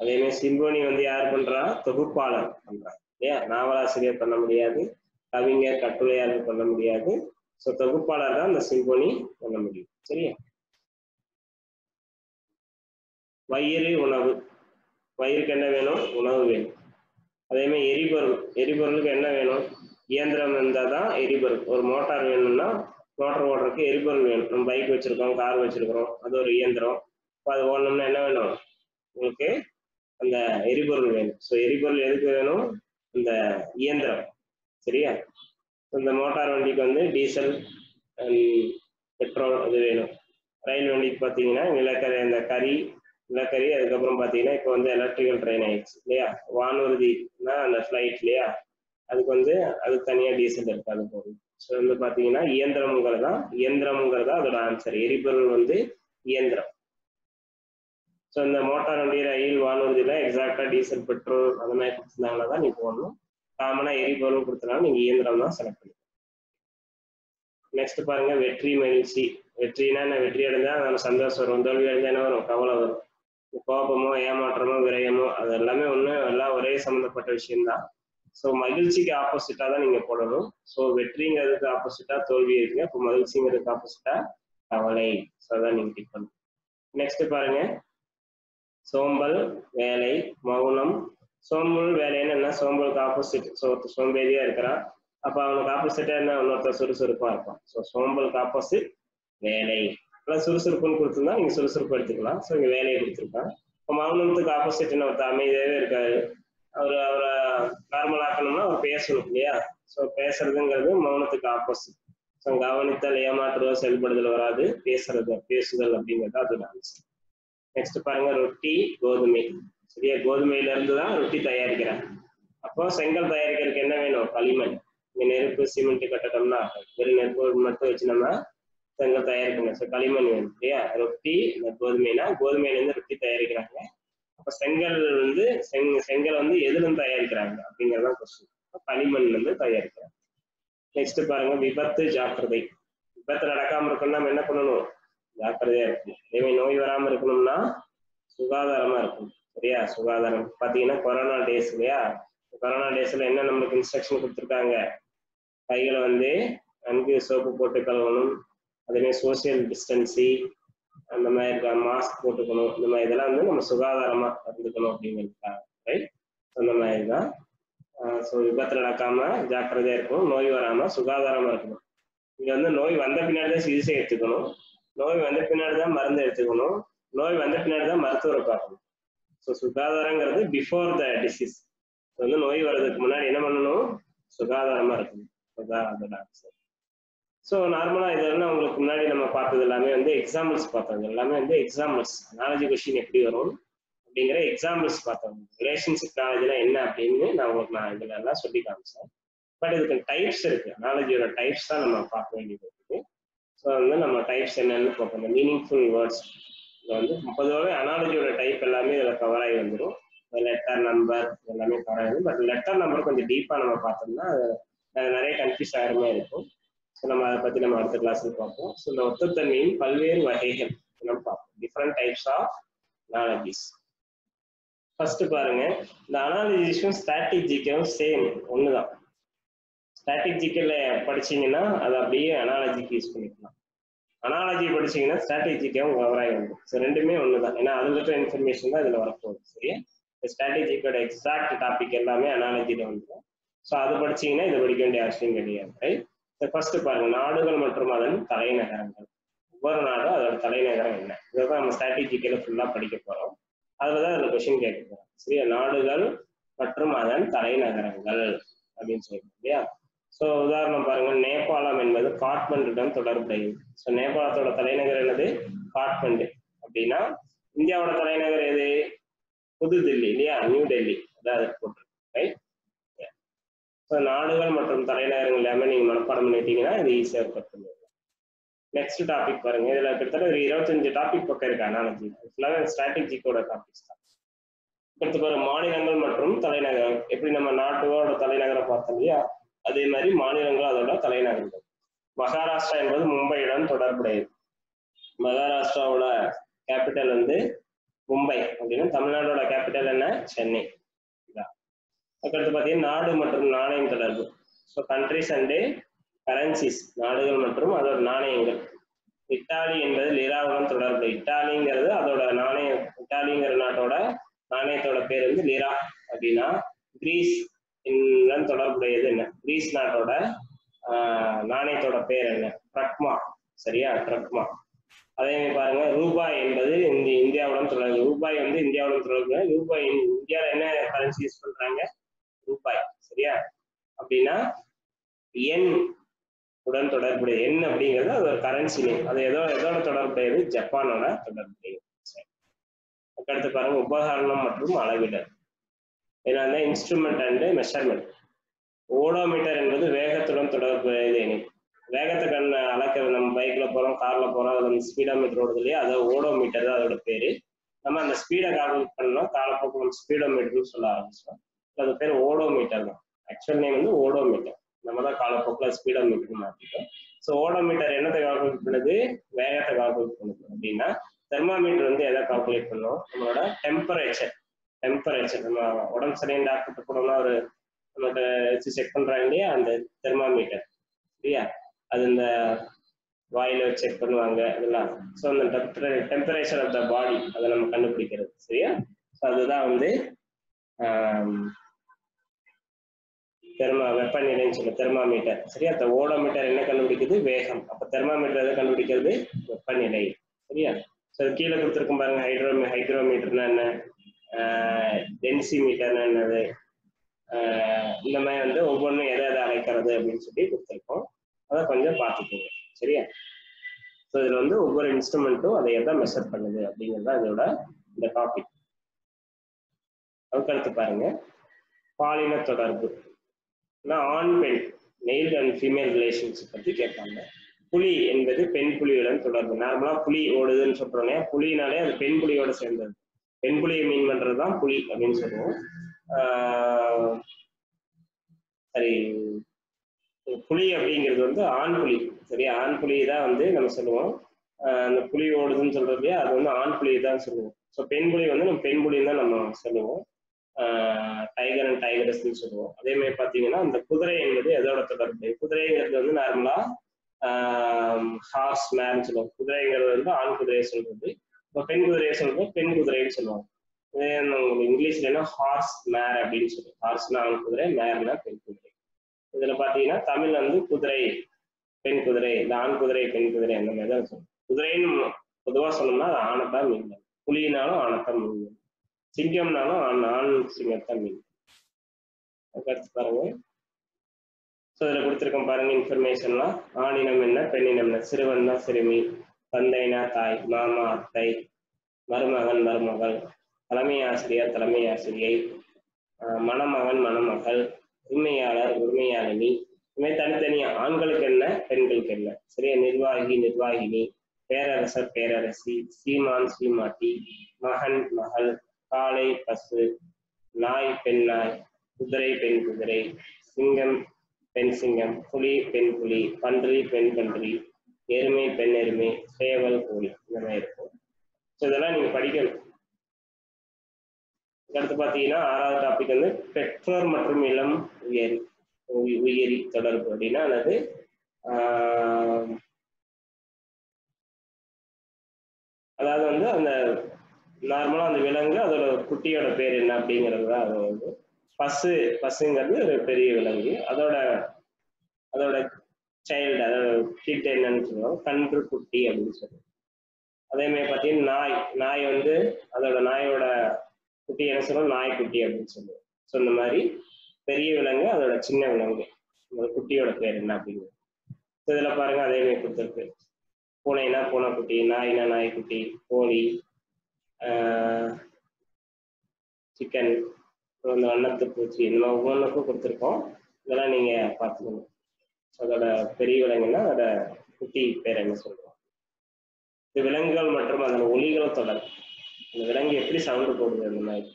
அதே மாதிரி சிம்பொனி வந்து யார் பண்றா? தொகுப்பாளர் பண்றா. இல்லையா? நாவலாசிரியர் பண்ண முடியாது. கவிஞர் கட்டுரையாளர் பண்ண முடியாது. ஸோ தொகுப்பாளர் தான் அந்த சிம்பொனி பண்ண முடியும். சரியா? வயிறு உணவு. வயிறுக்கு என்ன வேணும்? உணவு வேணும். அதே மாதிரி எரிபொருள். எரிபொருளுக்கு என்ன வேணும்? இயந்திரம் இருந்தால் தான் எரிபொருள். ஒரு மோட்டார் வேணும்னா மோட்டார் ஓடுறதுக்கு எரிபொருள் வேணும். நம்ம பைக் வச்சுருக்கோம் கார் வச்சுருக்கிறோம் அது ஒரு இயந்திரம். இப்போ அது ஓடணும்னா என்ன வேணும்? உங்களுக்கு அந்த எரிபொருள் வேணும். ஸோ எரிபொருள் எதுக்கு வேணும்? இந்த இயந்திரம். சரியா? இந்த மோட்டார் வண்டிக்கு வந்து டீசல் பெட்ரோல் அது வேணும். ரயில் வண்டிக்கு பார்த்தீங்கன்னா நிலக்கரி அந்த கறி நிலக்கரி அதுக்கப்புறம் பார்த்தீங்கன்னா இப்போ வந்து எலக்ட்ரிக்கல் ட்ரெயின் ஆயிடுச்சு இல்லையா? வானூர்தினா அந்த ஃப்ளைட் இல்லையா? அதுக்கு வந்து அதுக்கு தனியாக டீசல் இருக்கு அது போகும் ஸோ வந்து பார்த்தீங்கன்னா இயந்திரம்ங்கிறது தான் இயந்திரம்ங்கிறது அதோட ஆன்சர் எரிபொருள் வந்து இயந்திரம். ஸோ இந்த மோட்டார் வண்டி ரயில் வானூர்தியில எக்ஸாக்டா டீசல் பெட்ரோல் அந்த மாதிரி கொடுத்துருந்தாங்கன்னா தான் நீ போடணும் காமனா எரிபொருள் கொடுத்தனால நீங்க இயந்திரம் தான் செலக்ட் பண்ணி நெக்ஸ்ட் பாருங்க வெற்றி மகிழ்ச்சி. வெற்றினா என்ன? வெற்றி அடைஞ்சா நம்ம சந்தோஷம் வரும். தோல்வி அடைஞ்சா என்ன வரும்? கவலை வரும். கோபமோ ஏமாற்றமோ விரயமோ அது எல்லாமே ஒன்று எல்லாம் ஒரே சம்மந்தப்பட்ட விஷயம்தான். ஸோ மகிழ்ச்சிக்கு ஆப்போசிட்டா தான் நீங்க போடணும். ஸோ வெற்றிங்கிறதுக்கு ஆப்போசிட்டா தோல்வி இருக்குங்க இப்போ மகிழ்ச்சிங்கிறதுக்கு ஆப்போசிட்டா கவலை. ஸோ அதான் நீங்க கிளிக் பண்ணணும். நெக்ஸ்ட் பாருங்க. சோம்பல் வேலை மௌனம். சோம்பல் வேலைன்னு என்ன? சோம்பலுக்கு ஆப்போசிட் ஸோ சோம்பேறியா இருக்கிறான். அப்போ அவனுக்கு ஆப்போசிட்டா என்ன? இன்னொருத்தர் சுறுசுறுப்பா இருப்பான். ஸோ சோம்பலுக்கு ஆப்போசிட் வேலை. அதான் சுறுசுறுப்புன்னு கொடுத்துருந்தா நீங்க சுறுசுறுப்பு எடுத்துக்கலாம். ஸோ இங்க வேலையை கொடுத்துருக்கான். இப்போ மௌனத்துக்கு ஆப்போசிட் என்ன ஒருத்தர் அமைதியாவே இருக்காரு. அவர் அவரை நார்மல் ஆக்கணும்னா அவர் பேசணும் இல்லையா? ஸோ பேசுறதுங்கிறது மௌனத்துக்கு ஆப்போசிட் ஸோ கவனித்தல் ஏமாற்றுவோ செயல்படுதல் வராது. பேசுறது பேசுதல் அப்படிங்கிறது அதோட ஆன்சர் நெக்ஸ்ட் பாருங்க ரொட்டி கோதுமை. சரியா? கோதுமையில இருந்து தான் ரொட்டி தயாரிக்கிறாங்க அப்போ செங்கல் தயாரிக்கிறதுக்கு என்ன வேணும்? களிமண். இங்க நெருப்பு சிமெண்ட் கட்டடம்னா வெறும் நெருப்பு மட்டும் வச்சு நம்ம செங்கல் தயாரிக்கணும். ஸோ களிமண் வேணும் இல்லையா? ரொட்டி இந்த கோதுமைனா கோதுமையில இருந்து ரொட்டி தயாரிக்கிறாங்க. அப்ப செங்கல் வந்து செங் செங்கல் வந்து எதுல இருந்து தயாரிக்கிறாங்க? அப்படிங்கறதான் கொஸ்டின் களிமண்ல இருந்து தயாரிக்கிறாங்க. நெக்ஸ்ட் பாருங்க விபத்து ஜாக்கிரதை. விபத்து நடக்காம இருக்கணும்னா நம்ம என்ன பண்ணணும்? ஜாக்கிரதையா இருக்கணும். அதே நோய் வராம இருக்கணும்னா சுகாதாரமா இருக்கணும். சரியா? சுகாதாரம். பாத்தீங்கன்னா கொரோனா டேஸ் இல்லையா? கொரோனா டேஸ்ல என்ன நம்மளுக்கு இன்ஸ்ட்ரக்ஷன் கொடுத்துருக்காங்க? கைகளை வந்து நன்கு சோப்பு போட்டு கழுவணும். அதேமாதிரி சோசியல் டிஸ்டன்சி அந்த மாதிரி இருக்க? மாஸ்க் போட்டுக்கணும். இந்த மாதிரி இதெல்லாம் வந்து நம்ம சுகாதாரமா இருந்துக்கணும் அப்படிங்கிறதுக்காக ரைட் அந்த மாதிரி தான். ஸோ விபத்து நடக்காம ஜாக்கிரதையா இருக்கணும். நோய் வராம சுகாதாரமா இருக்கணும். இங்க வந்து நோய் வந்த பின்னாடி தான் சிகிச்சை எடுத்துக்கணும். நோய் வந்த பின்னாடி தான் மருந்து எடுத்துக்கணும். நோய் வந்த பின்னாடி தான் மருத்துவரை பார்க்கணும். ஸோ சுகாதாரங்கிறது பிஃபோர் த டிசீஸ் வந்து நோய் வர்றதுக்கு முன்னாடி என்ன பண்ணணும்? சுகாதாரமா இருக்கணும். அதுதான் அதோட ஆன்சர் ஸோ நார்மலாக இதெல்லாம் உங்களுக்கு முன்னாடி நம்ம பார்த்தது எல்லாமே வந்து எக்ஸாம்பிள்ஸ் பார்த்தோம். எல்லாமே வந்து எக்ஸாம்பிள்ஸ் அனாலஜி கொஷின் எப்படி வரும் அப்படிங்கிற எக்ஸாம்பிள்ஸ் பார்த்தோம். ரிலேஷன்ஷிப் நாலேஜ்னா என்ன அப்படின்னு நான் உங்களுக்கு நான் இதில் எல்லாம் சொல்லி காமிச்சேன். பட் இதுக்கு டைப்ஸ் இருக்கு. அனாலஜியோட டைப்ஸ் தான் நம்ம பார்க்க வேண்டியது இருக்குது. ஸோ வந்து நம்ம டைப்ஸ் என்னன்னு பார்ப்போம். இந்த மீனிங்ஃபுல் வேர்ட்ஸ் வந்து பொதுவாகவே அனாலஜியோட டைப் எல்லாமே இதில் கவர் ஆகி வந்துடும் லெட்டர் நம்பர் எல்லாமே கவர் ஆகிடும் பட் லெட்டர் நம்பர் கொஞ்சம் டீப்பாக நம்ம பார்த்தோம்னா அது நிறைய கன்ஃபியூஸ் ஆகிற மாதிரி இருக்கும். ஸோ நம்ம அதை பற்றி நம்ம அடுத்த கிளாஸில் பார்ப்போம். ஸோ இந்த ஒத்தத்தன்மையின் பல்வேறு வகைகள் நம்ம பார்ப்போம். Different types of analogies first பாருங்க இந்த அனாலஜிஸும் ஸ்ட்ராட்டஜிக்கும் சேம் ஒன்று தான் ஸ்ட்ராட்டஜிக்கல்ல படிச்சீங்கன்னா அதை அப்படியே அனாலஜிக்கு யூஸ் பண்ணிக்கலாம். அனாலஜி படிச்சீங்கன்னா ஸ்ட்ராட்டஜிக்காக கவர் ஆகி வந்துடும். ஸோ ரெண்டுமே ஒன்று தான் ஏன்னா அதில் இருக்கிற இன்ஃபர்மேஷன் தான் இதில் வரப்போகுது. சரியா? இந்த ஸ்ட்ராட்டஜிக்கோட எக்ஸாக்ட் டாபிக் எல்லாமே அனாலஜியில் வந்துடும். ஸோ அது படிச்சீங்கன்னா இதை படிக்க வேண்டிய அவசியம் கிடையாது. ரைட் ஃபர்ஸ்ட் பாருங்க நாடுகள் மற்றும் அதன் தலைநகரங்கள். ஒவ்வொரு நாடும் அதோட தலைநகரம் என்ன? இதுதான் நம்ம ஸ்ட்ராட்டஜிக்கல ஃபுல்லாக படிக்க போகிறோம் அதில் தான் அதில் கொஷின் கேட்க போகிறோம் சரியா? நாடுகள் மற்றும் அதன் தலைநகரங்கள் அப்படின்னு சொல்லுவோம் இல்லையா? ஸோ உதாரணம் பாருங்க நேபாளம் என்பது காட்மண்டுடன் தொடர்புடையது. ஸோ நேபாளத்தோட தலைநகர் என்னது? காட்மண்டு. அப்படின்னா இந்தியாவோட தலைநகர் எது? புது டெல்லி இல்லையா? நியூ டெல்லி. அதான் போட்டிருக்கு ரைட் ஸோ நாடுகள் மற்றும் தலைநகரங்கள் எல்லாமே நீங்கள் மனப்பாடம் பண்ணிட்டீங்கன்னா இது ஈஸியாக ஒர்க் நெக்ஸ்ட் டாபிக் பாருங்க. இதில் கிட்டத்தட்ட ஒரு இருபத்தஞ்சு டாபிக் பக்கம் இருக்கு அனாலஜி ஃபுல்லாக ஸ்ட்ராட்டஜிக்கோட டாபிக்ஸ் தான். அடுத்து பாருங்க. மாநிலங்கள் மற்றும் தலைநகரம். எப்படி நம்ம நாட்டோட தலைநகரம் பார்த்தோம் இல்லையா? அதே மாதிரி மாநிலங்கள் அதோட தலைநகரங்கள். மகாராஷ்டிரா என்பது மும்பையுடன் தொடர்புடையது. மகாராஷ்டிராவோட கேபிட்டல் வந்து மும்பை அப்படின்னா தமிழ்நாடோட கேபிட்டல் என்ன? சென்னை. அதுக்கடுத்து பார்த்தீங்கன்னா நாடு மற்றும் நாணயம் தொடர்பு. ஸோ கண்ட்ரிஸ் அண்டு கரன்சிஸ் நாடுகள் மற்றும் அதோட நாணயங்கள். இத்தாலி என்பது லிராவுடன் தொடர்பு. இத்தாலிங்கிறது அதோட நாணயம் இத்தாலிங்கிற நாட்டோட நாணயத்தோட பேர் வந்து லிரா அப்படின்னா கிரீஸ் தொடர்புடையது என்ன? கிரீஸ் நாட்டோட நாணயத்தோட பேர் என்ன? ட்ரக்மா. சரியா? ட்ரக்மா. அதே மாதிரி பாருங்க ரூபாய் என்பது இந்த இந்தியாவுடன் தொடர்பு. ரூபாய் வந்து இந்தியாவுடன் தொடர்பு ரூபாய் இந்தியாவில் என்ன கரன்சி யூஸ் பண்றாங்க ரூபாய் சரியா? அப்படின்னா என் உடன் தொடர்புடைய எண் அப்படிங்கிறது அது ஒரு கரன்சி நேம் அது எதோ எதோட தொடர்புடையது ஜப்பானோட தொடர்புடையது அடுத்து பாருங்க உபகரணம் மற்றும் அளவிடல். இதுல இன்ஸ்ட்ருமெண்ட் அண்டு மெஷர்மெண்ட் ஓடோமீட்டர் என்பது வேகத்துடன் தொடர்புடையது எண் வேகத்தை கண் அளக்க நம்ம பைக்ல போறோம் கார்ல போறோம் அது நம்ம ஸ்பீடா ஓடுது இல்லையா அது ஓடோமீட்டர் தான் அதோட பேரு. நம்ம அந்த ஸ்பீடை கால்குலேட் பண்ணோம் காலப்போக்கு நம்ம ஸ்பீடோமீட்டர்னு சொல்ல ஆரம்பிச்சோம் அது பேர் ஓடோமீட்டர் தான். ஆக்சுவல் நேம் வந்து ஓடோமீட்டர். நம்ம தான் காலப்போக்கில் ஸ்பீடோ மீட்டர் மாற்றிட்டோம் ஸோ ஓடோமீட்டர் என்னத்தை கால்குலேட் பண்ணுது வேகத்தை கால்குலேட் பண்ணுது அப்படின்னா தெர்மாமீட்டர் வந்து எதை கால்குலேட் பண்ணும்? நம்மளோட டெம்பரேச்சர் டெம்பரேச்சர் நம்ம உடம்பு சரியின் டாக்டர் போனோம்னா ஒரு நமக்கு வச்சு செக் பண்ணுறாங்க இல்லையா? அந்த தெர்மாமீட்டர் சரியா? அது இந்த வாயில செக் பண்ணுவாங்க அதெல்லாம். ஸோ அந்த டெம்பரேச்சர் ஆஃப் த பாடி அதை நம்ம கண்டுபிடிக்கிறது. சரியா? ஸோ அதுதான் வந்து தெர்மா வெப்பநிலைன்னு சொல்ல தெர்மாமீட்டர். சரியா? அந்த ஓடோமீட்டர் என்ன கண்டுபிடிக்குது? வேகம். அப்ப தெர்மாமீட்டர் எதை கண்டுபிடிக்கிறது? வெப்பநிலை. சரியா? ஸோ கீழே கொடுத்துருக்கும் பாருங்க ஹைட்ரோ ஹைட்ரோமீட்டர்னா என்ன? டென்சிமீட்டர்னா என்னது? இந்த மாதிரி வந்து ஒவ்வொன்றும் எதை எதை அழைக்கிறது அப்படின்னு சொல்லி கொடுத்துருக்கோம். அதை கொஞ்சம் பார்த்துக்கோங்க. சரியா? ஸோ இதில் வந்து ஒவ்வொரு இன்ஸ்ட்ருமெண்ட்டும் அதை எதை மெஷர் பண்ணுது அப்படிங்கிறது தான் இதோட இந்த டாபிக் அதுக்கடுத்து பாருங்க பாலின தொடர்பு. இல்லைன்னா ஆண் பெண் மெயில் அண்ட் ஃபீமேல் ரிலேஷன்ஷிப் பற்றி கேட்பாங்க. புலி என்பது பெண் புலியுடன் தொடர்பு. நார்மலா புலி ஓடுதுன்னு சொல்றோம் புலினாலே அது பெண் புலியோட சேர்ந்தது. பெண் புலியை மீன் பண்ணுறது தான் புலி அப்படின்னு சொல்லுவோம். சரி. புலி அப்படிங்கிறது வந்து ஆண் புலி. சரியா ஆண் புலி தான் வந்து நம்ம சொல்லுவோம். அந்த புலி ஓடுதுன்னு சொல்றது இல்லையா? அது வந்து ஆண் புலி தான் சொல்லுவோம். ஸோ பெண் புலி வந்து நம்ம பெண் புலின்னு தான் நம்ம சொல்லுவோம். டைகர் அண்ட் டைகரஸ்ன்னு சொல்லுவோம். அதே மாதிரி பார்த்தீங்கன்னா அந்த குதிரை என்பது எதோட தொடர்பு? குதிரைங்கிறது வந்து நார்மலா ஹார்ஸ் மேர்னு சொல்லுவோம். குதிரைங்கிறது வந்து ஆண் குதிரையை சொல்றது. இப்போ பெண் குதிரையை சொல்றது பெண் குதிரைன்னு சொல்லுவாங்க இதே இங்கிலீஷ்ல என்ன? ஹார்ஸ் மேர் அப்படின்னு சொல்லுவோம். ஹார்ஸ்னா ஆண் குதிரை மேர்னா பெண் குதிரை. இதுல பாத்தீங்கன்னா தமிழ் வந்து குதிரை பெண் குதிரை இந்த ஆண் குதிரை பெண் குதிரை அந்த மாதிரி தான் சொல்லுவோம். குதிரைன்னு பொதுவா சொன்னோம்னா அது ஆணைத்தான் மீன் புலினாலும் ஆணைத்தான் மீன் சிங்கம்னாலும் ஆண் ஆண் சிங்கத்தான் மீன் கருத்து பாருங்க. ஸோ இதில் கொடுத்துருக்கோம் பாருங்க இன்ஃபர்மேஷன்லாம் ஆணினம் என்ன பெண்ணினம் என்ன? சிறுவன் தான் சிறுமி தந்தைனா தாய் மாமா அத்தை மருமகன் மருமகள் தலைமை ஆசிரியர் தலைமை ஆசிரியை மணமகன் மணமகள் உரிமையாளர் உரிமையாளினி. இதுமாதிரி தனித்தனியா ஆண்களுக்கு என்ன பெண்களுக்கு என்ன? சரியா நிர்வாகி நிர்வாகினி பேரரசர் பேரரசி சீமான் சீமாட்டி மகன் மகள் காளை பசு நாய் பெண் நாய் குதிரை பெண் குதிரை சிங்கம் பெண் சிங்கம் புலி பெண் புலி பன்றி பெண் பன்றி எருமை பெண் எருமை சேவல் கோழி இந்த மாதிரி இருக்கும். ஸோ இதெல்லாம் நீங்க படிக்கணும். அடுத்து பார்த்தீங்கன்னா ஆறாவது டாபிக் வந்து பெற்றோர் மற்றும் இளம் உயரி உயிரி தொடர்பு அப்படின்னா அல்லது அதாவது வந்து அந்த நார்மலா அந்த விலங்கு அதோட குட்டியோட பேர் என்ன அப்படிங்கிறது தான் அது வந்து பசு பசுங்கிறது ஒரு பெரிய விலங்கு. அதோட அதோட சைல்டு அதோட கிட் என்னன்னு சொல்லுவாங்க. கன்று குட்டி அப்படின்னு சொல்லுவோம் அதே மாதிரி பார்த்தீங்கன்னா நாய். நாய் வந்து அதோட நாயோட குட்டி என்ன சொல்லுவோம் நாய்க்குட்டி அப்படின்னு சொல்லுவோம் ஸோ இந்த மாதிரி பெரிய விலங்கு அதோட சின்ன விலங்கு. அந்த குட்டியோட பேர் என்ன அப்படிங்கிறது ஸோ இதில் பாருங்க அதே மாதிரி கொடுத்துருக்கு. பூனைனா பூனைக்குட்டி நாய்னா நாய்க்குட்டி கோழி சிக்கன் அந்த வண்ணத்து பூச்சி இந்த மாதிரி ஒவ்வொன்றுக்கும் கொடுத்துருக்கோம். இதெல்லாம் நீங்கள் பார்த்துக்கணும் அதோட பெரிய விலங்குன்னா அதோட குட்டி பேர் என்ன சொல்றோம்? இது விலங்குகள் மற்றும் அதன் ஒலிகள் தொடர். இந்த விலங்கு எப்படி சவுண்டு போடுது அந்த மாதிரி?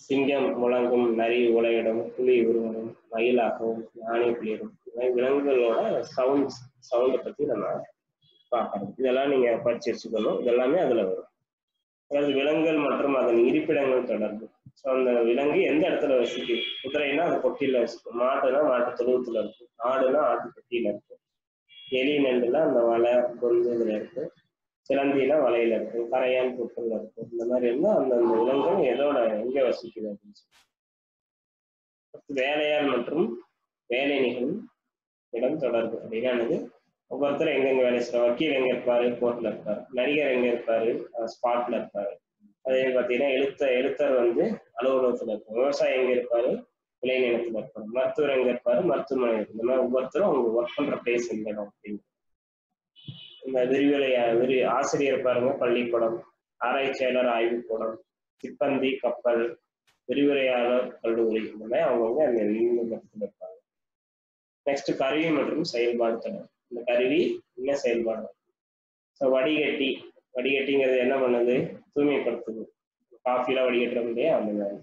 சிங்கம் முழங்கும் நரி உலையிடும் புலி உருவடும் மயிலாகவும் யானை புலியிடும். இந்த மாதிரி விலங்குகளோட சவுண்ட் சவுண்டை பத்தி நம்ம பார்க்கணும். இதெல்லாம் நீங்க படிச்சு வச்சுக்கணும். இதெல்லாமே அதுல வரும். அதாவது விலங்குகள் மற்றும் அதன் இருப்பிடங்கள் தொடர்பு. ஸோ அந்த விலங்கு எந்த இடத்துல வசிக்குது? குதிரைனா அது பொட்டியில வசிக்கும். மாடுனா மாட்டு தொழுவத்துல இருக்கும். ஆடுனா ஆட்டு பொட்டியில இருக்கும். எலி நண்டுலாம் அந்த வலை கொண்டு இதுல இருக்கு. சிலந்தினா வலையில இருக்கும். கரையான் புற்றுல இருக்கும். இந்த மாதிரி இருந்தா அந்த அந்த விலங்குகள் எதோட எங்க வசிக்குது அப்படின்னு சொல்லி வேலையால் மற்றும் வேலை நிகழும் இடம் தொடர்பு. அப்படின்னா ஒவ்வொருத்தரும் எங்கெங்க வேலை செய்யற வக்கீல் எங்க இருப்பாரு? கோர்ட்ல இருப்பாரு. நடிகர் எங்க இருப்பாரு? ஸ்பாட்ல இருப்பாரு. அதே பார்த்தீங்கன்னா எழுத்த எழுத்தர் வந்து அலுவலகத்துல இருப்பாரு விவசாயி எங்க இருப்பாரு? விளைநிலத்துல இருப்பாரு. மருத்துவர் எங்க இருப்பாரு? மருத்துவமனை இந்த மாதிரி ஒவ்வொருத்தரும் அவங்க ஒர்க் பண்ற பிளேஸ் எங்க அப்படின்னு. இந்த விரிவுரை விரி ஆசிரியர் பாருங்க பள்ளிக்கூடம் ஆராய்ச்சியாளர் ஆய்வுக்கூடம் சிப்பந்தி கப்பல் விரிவுரையாளர் கல்லூரி இந்த மாதிரி அவங்கவுங்க அந்த நீதிமன்றத்தில் இருப்பாங்க. நெக்ஸ்ட் கருவி மற்றும் செயல்பாடு தொடர். இந்த கருவி என்ன செயல்பாடு? ஸோ வடிகட்டி. வடிகட்டிங்கிறது என்ன பண்ணுது? தூய்மைப்படுத்துது. காஃபிலாம் வடிகட்டுறோம் இல்லையா அந்த மாதிரி.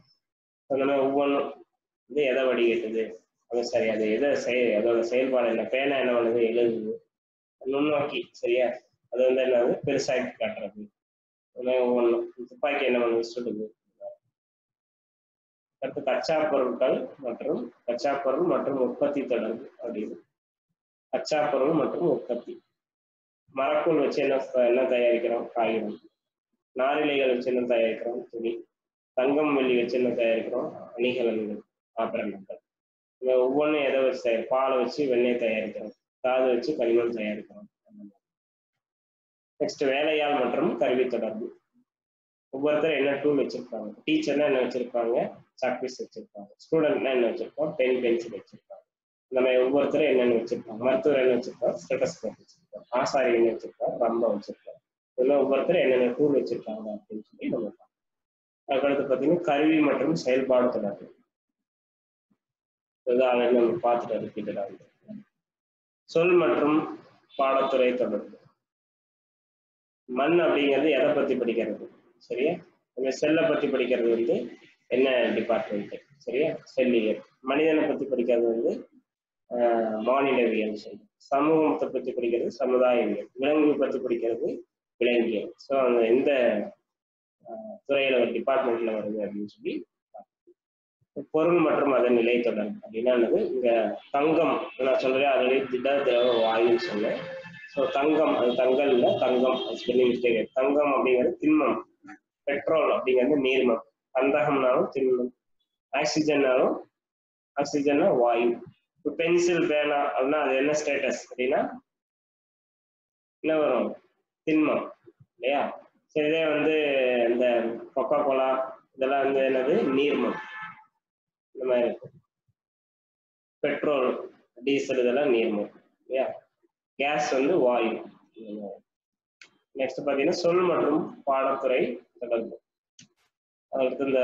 அந்த மாதிரி ஒவ்வொன்றும் வந்து எதை வடிகட்டுது அது சரி அது எதை செய் அதோட செயல்பாடு என்ன பேனா என்ன பண்ணுது எழுதுது. நுண்ணோக்கி சரியா? அது வந்து என்னது? பெருசாக்கி காட்டுறது. ஒவ்வொன்றும். துப்பாக்கி என்ன பண்ணுது? சுடுது. அடுத்து கச்சா பொருட்கள் மற்றும் கச்சா பொருள் மற்றும் உற்பத்தி தொடர்பு அப்படின்னு. கச்சா பொருள் மற்றும் உற்பத்தி. மரக்கூழ் வச்சு என்ன என்ன தயாரிக்கிறோம்? காகிதம் நாரிலைகள் வச்சு என்ன தயாரிக்கிறோம். துணி. தங்கம் வெள்ளி வச்சு என்ன தயாரிக்கிறோம் அணிகலன்கள் ஆபரணங்கள் ஒவ்வொன்றும் எதை வச்சு தயார் பாலை வச்சு வெண்ணெய் தயாரிக்கிறோம். தாது வச்சு கனிமம் தயாரிக்கிறோம். நெக்ஸ்ட் வேலையாள் மற்றும் கருவி தொடர்பு. ஒவ்வொருத்தரும் என்ன டூல் வச்சிருப்பாங்க? டீச்சர்னா என்ன வச்சிருப்பாங்க? சாக்பீஸ் வச்சிருப்பாங்க. ஸ்டூடெண்ட்னா என்ன வச்சிருப்பாங்க? பென் பென்சில் வச்சிருப்பாங்க. இந்த மாதிரி ஒவ்வொருத்தரும் என்னென்ன வச்சிருப்பாங்க? மருத்துவர் என்ன வச்சிருப்பாங்க ஸ்டெட்டஸ்கோப் வச்சிருப்பாங்க ஆசாரி என்ன வச்சிருப்பாங்க ரம்பம் வச்சிருப்பாங்க இதெல்லாம் ஒவ்வொருத்தரும் என்னென்ன கூறு வச்சிருக்காங்க அப்படின்னு சொல்லி நம்ம அதுக்கடுத்து பார்த்தீங்கன்னா கருவி மற்றும் செயல்பாடு தொடர்பு. இதான் நம்ம பார்த்துட்டு ரிப்பீட்டடாக சொல் மற்றும் பாடத்துறை தொடர்பு. மண் அப்படிங்கிறது எதை பத்தி படிக்கிறது? சரியா? நம்ம செல்லை பத்தி படிக்கிறது வந்து என்ன டிபார்ட்மெண்ட் சரியா? செல்லியல். மனிதனை பத்தி படிக்கிறது வந்து மாநிலவியல் சொல்லி சமூகத்தை பத்தி படிக்கிறது சமுதாயவியல். விலங்குகள் பத்தி படிக்கிறது விலங்கியல் ஸோ அந்த எந்த துறையில் ஒரு டிபார்ட்மெண்ட்ல வருது அப்படின்னு சொல்லி பொருள் மற்றும் அதன் நிலை தொடர் அப்படின்னா என்னது? இங்க தங்கம் நான் சொல்றேன் ஆல்ரெடி திட திரவ வாயுன்னு சொன்னேன். ஸோ தங்கம் அது தங்கம் இல்லை தங்கம். அது ஸ்பெல்லிங் மிஸ்டேக் தங்கம் அப்படிங்கிறது திண்மம். பெட்ரோல் அப்படிங்கிறது நீர்மம். கந்தகம்னாலும் திண்மம். ஆக்சிஜன்னாலும் ஆக்சிஜன்னா வாயு. இப்போ பென்சில் பேனா அப்படின்னா அது என்ன ஸ்டேட்டஸ் அப்படின்னா என்ன வரும்? திண்மம் இல்லையா? ஸோ இதே வந்து இந்த கொக்கா கோலா இதெல்லாம் வந்து என்னது? நீர்மம். இந்த மாதிரி இருக்கும். பெட்ரோல் டீசல் இதெல்லாம் நீர்மம் இல்லையா? கேஸ் வந்து வாயு. நெக்ஸ்ட் பார்த்தீங்கன்னா சொல் மற்றும் பாடத்துறை தொடர்பு. அடுத்து இந்த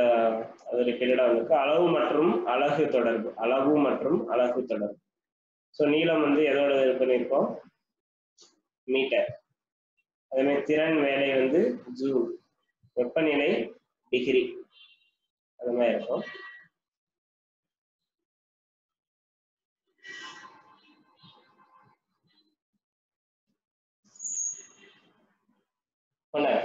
அது ரிப்பீட்டடாக வந்திருக்கு. அளவு மற்றும் அழகு தொடர்பு. அளவு மற்றும் அழகு தொடர்பு. ஸோ நீளம் வந்து எதோட இது பண்ணியிருக்கோம்? மீட்டர் அதே மாதிரி திறன் வேலை வந்து ஜூல் வெப்பநிலை டிகிரி. அது மாதிரி இருக்கும் ஒன்று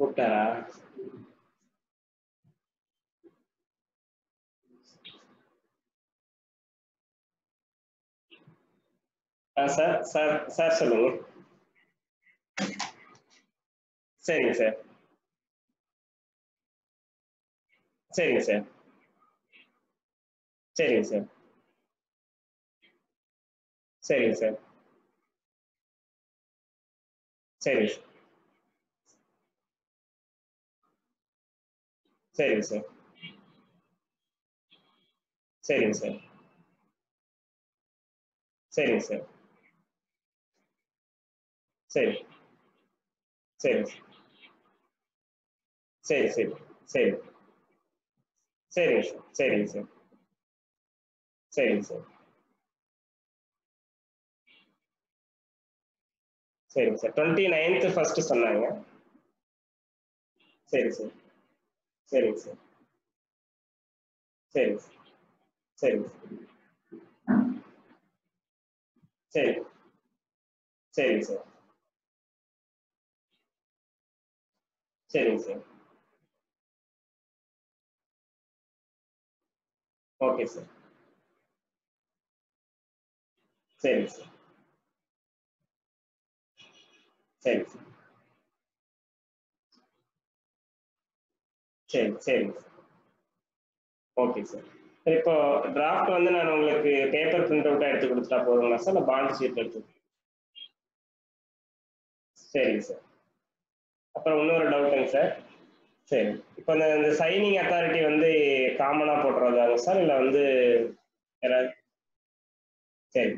போட்டாரா? ஆ சார் சார் சார் சொல்லுங்க. சரிங்க சார். சரிங்க சார். சரிங்க சார். சரிங்க சார். சரி. சரிங்க சார். சரிங்க சார். சரிங்க சார். சரி. சரி. சரி சரி. சரி. சரிங்க சார். சரிங்க சார். சரிங்க சார். சரிங்க சார். டுவெண்ட்டி நைன்த்து ஃபஸ்ட்டு சொன்னாங்க. சரி சார். சரிங்க சார். சரிங்க சார். சரிங்க சரி சரிங்க சார் சரிங்க சார். Okay sir. சரிங்க சார். சரிங்க சார். சரி சரிங்க சார் ஓகே சார் இப்போ டிராஃப்ட் வந்து நான் உங்களுக்கு பேப்பர் பிரிண்ட் அவுட்டாக எடுத்து கொடுத்துட்டா போதுங்களா சார் இல்லை பாண்ட் ஷீட் எடுத்து சரிங்க சார் அப்புறம் இன்னொரு டவுட்டுங்க சார் சரி. இப்போ இந்த இந்த சைனிங் அத்தாரிட்டி வந்து காமனாக போட்டுறதாங்க சார் இல்லை வந்து யாராவது? சரி.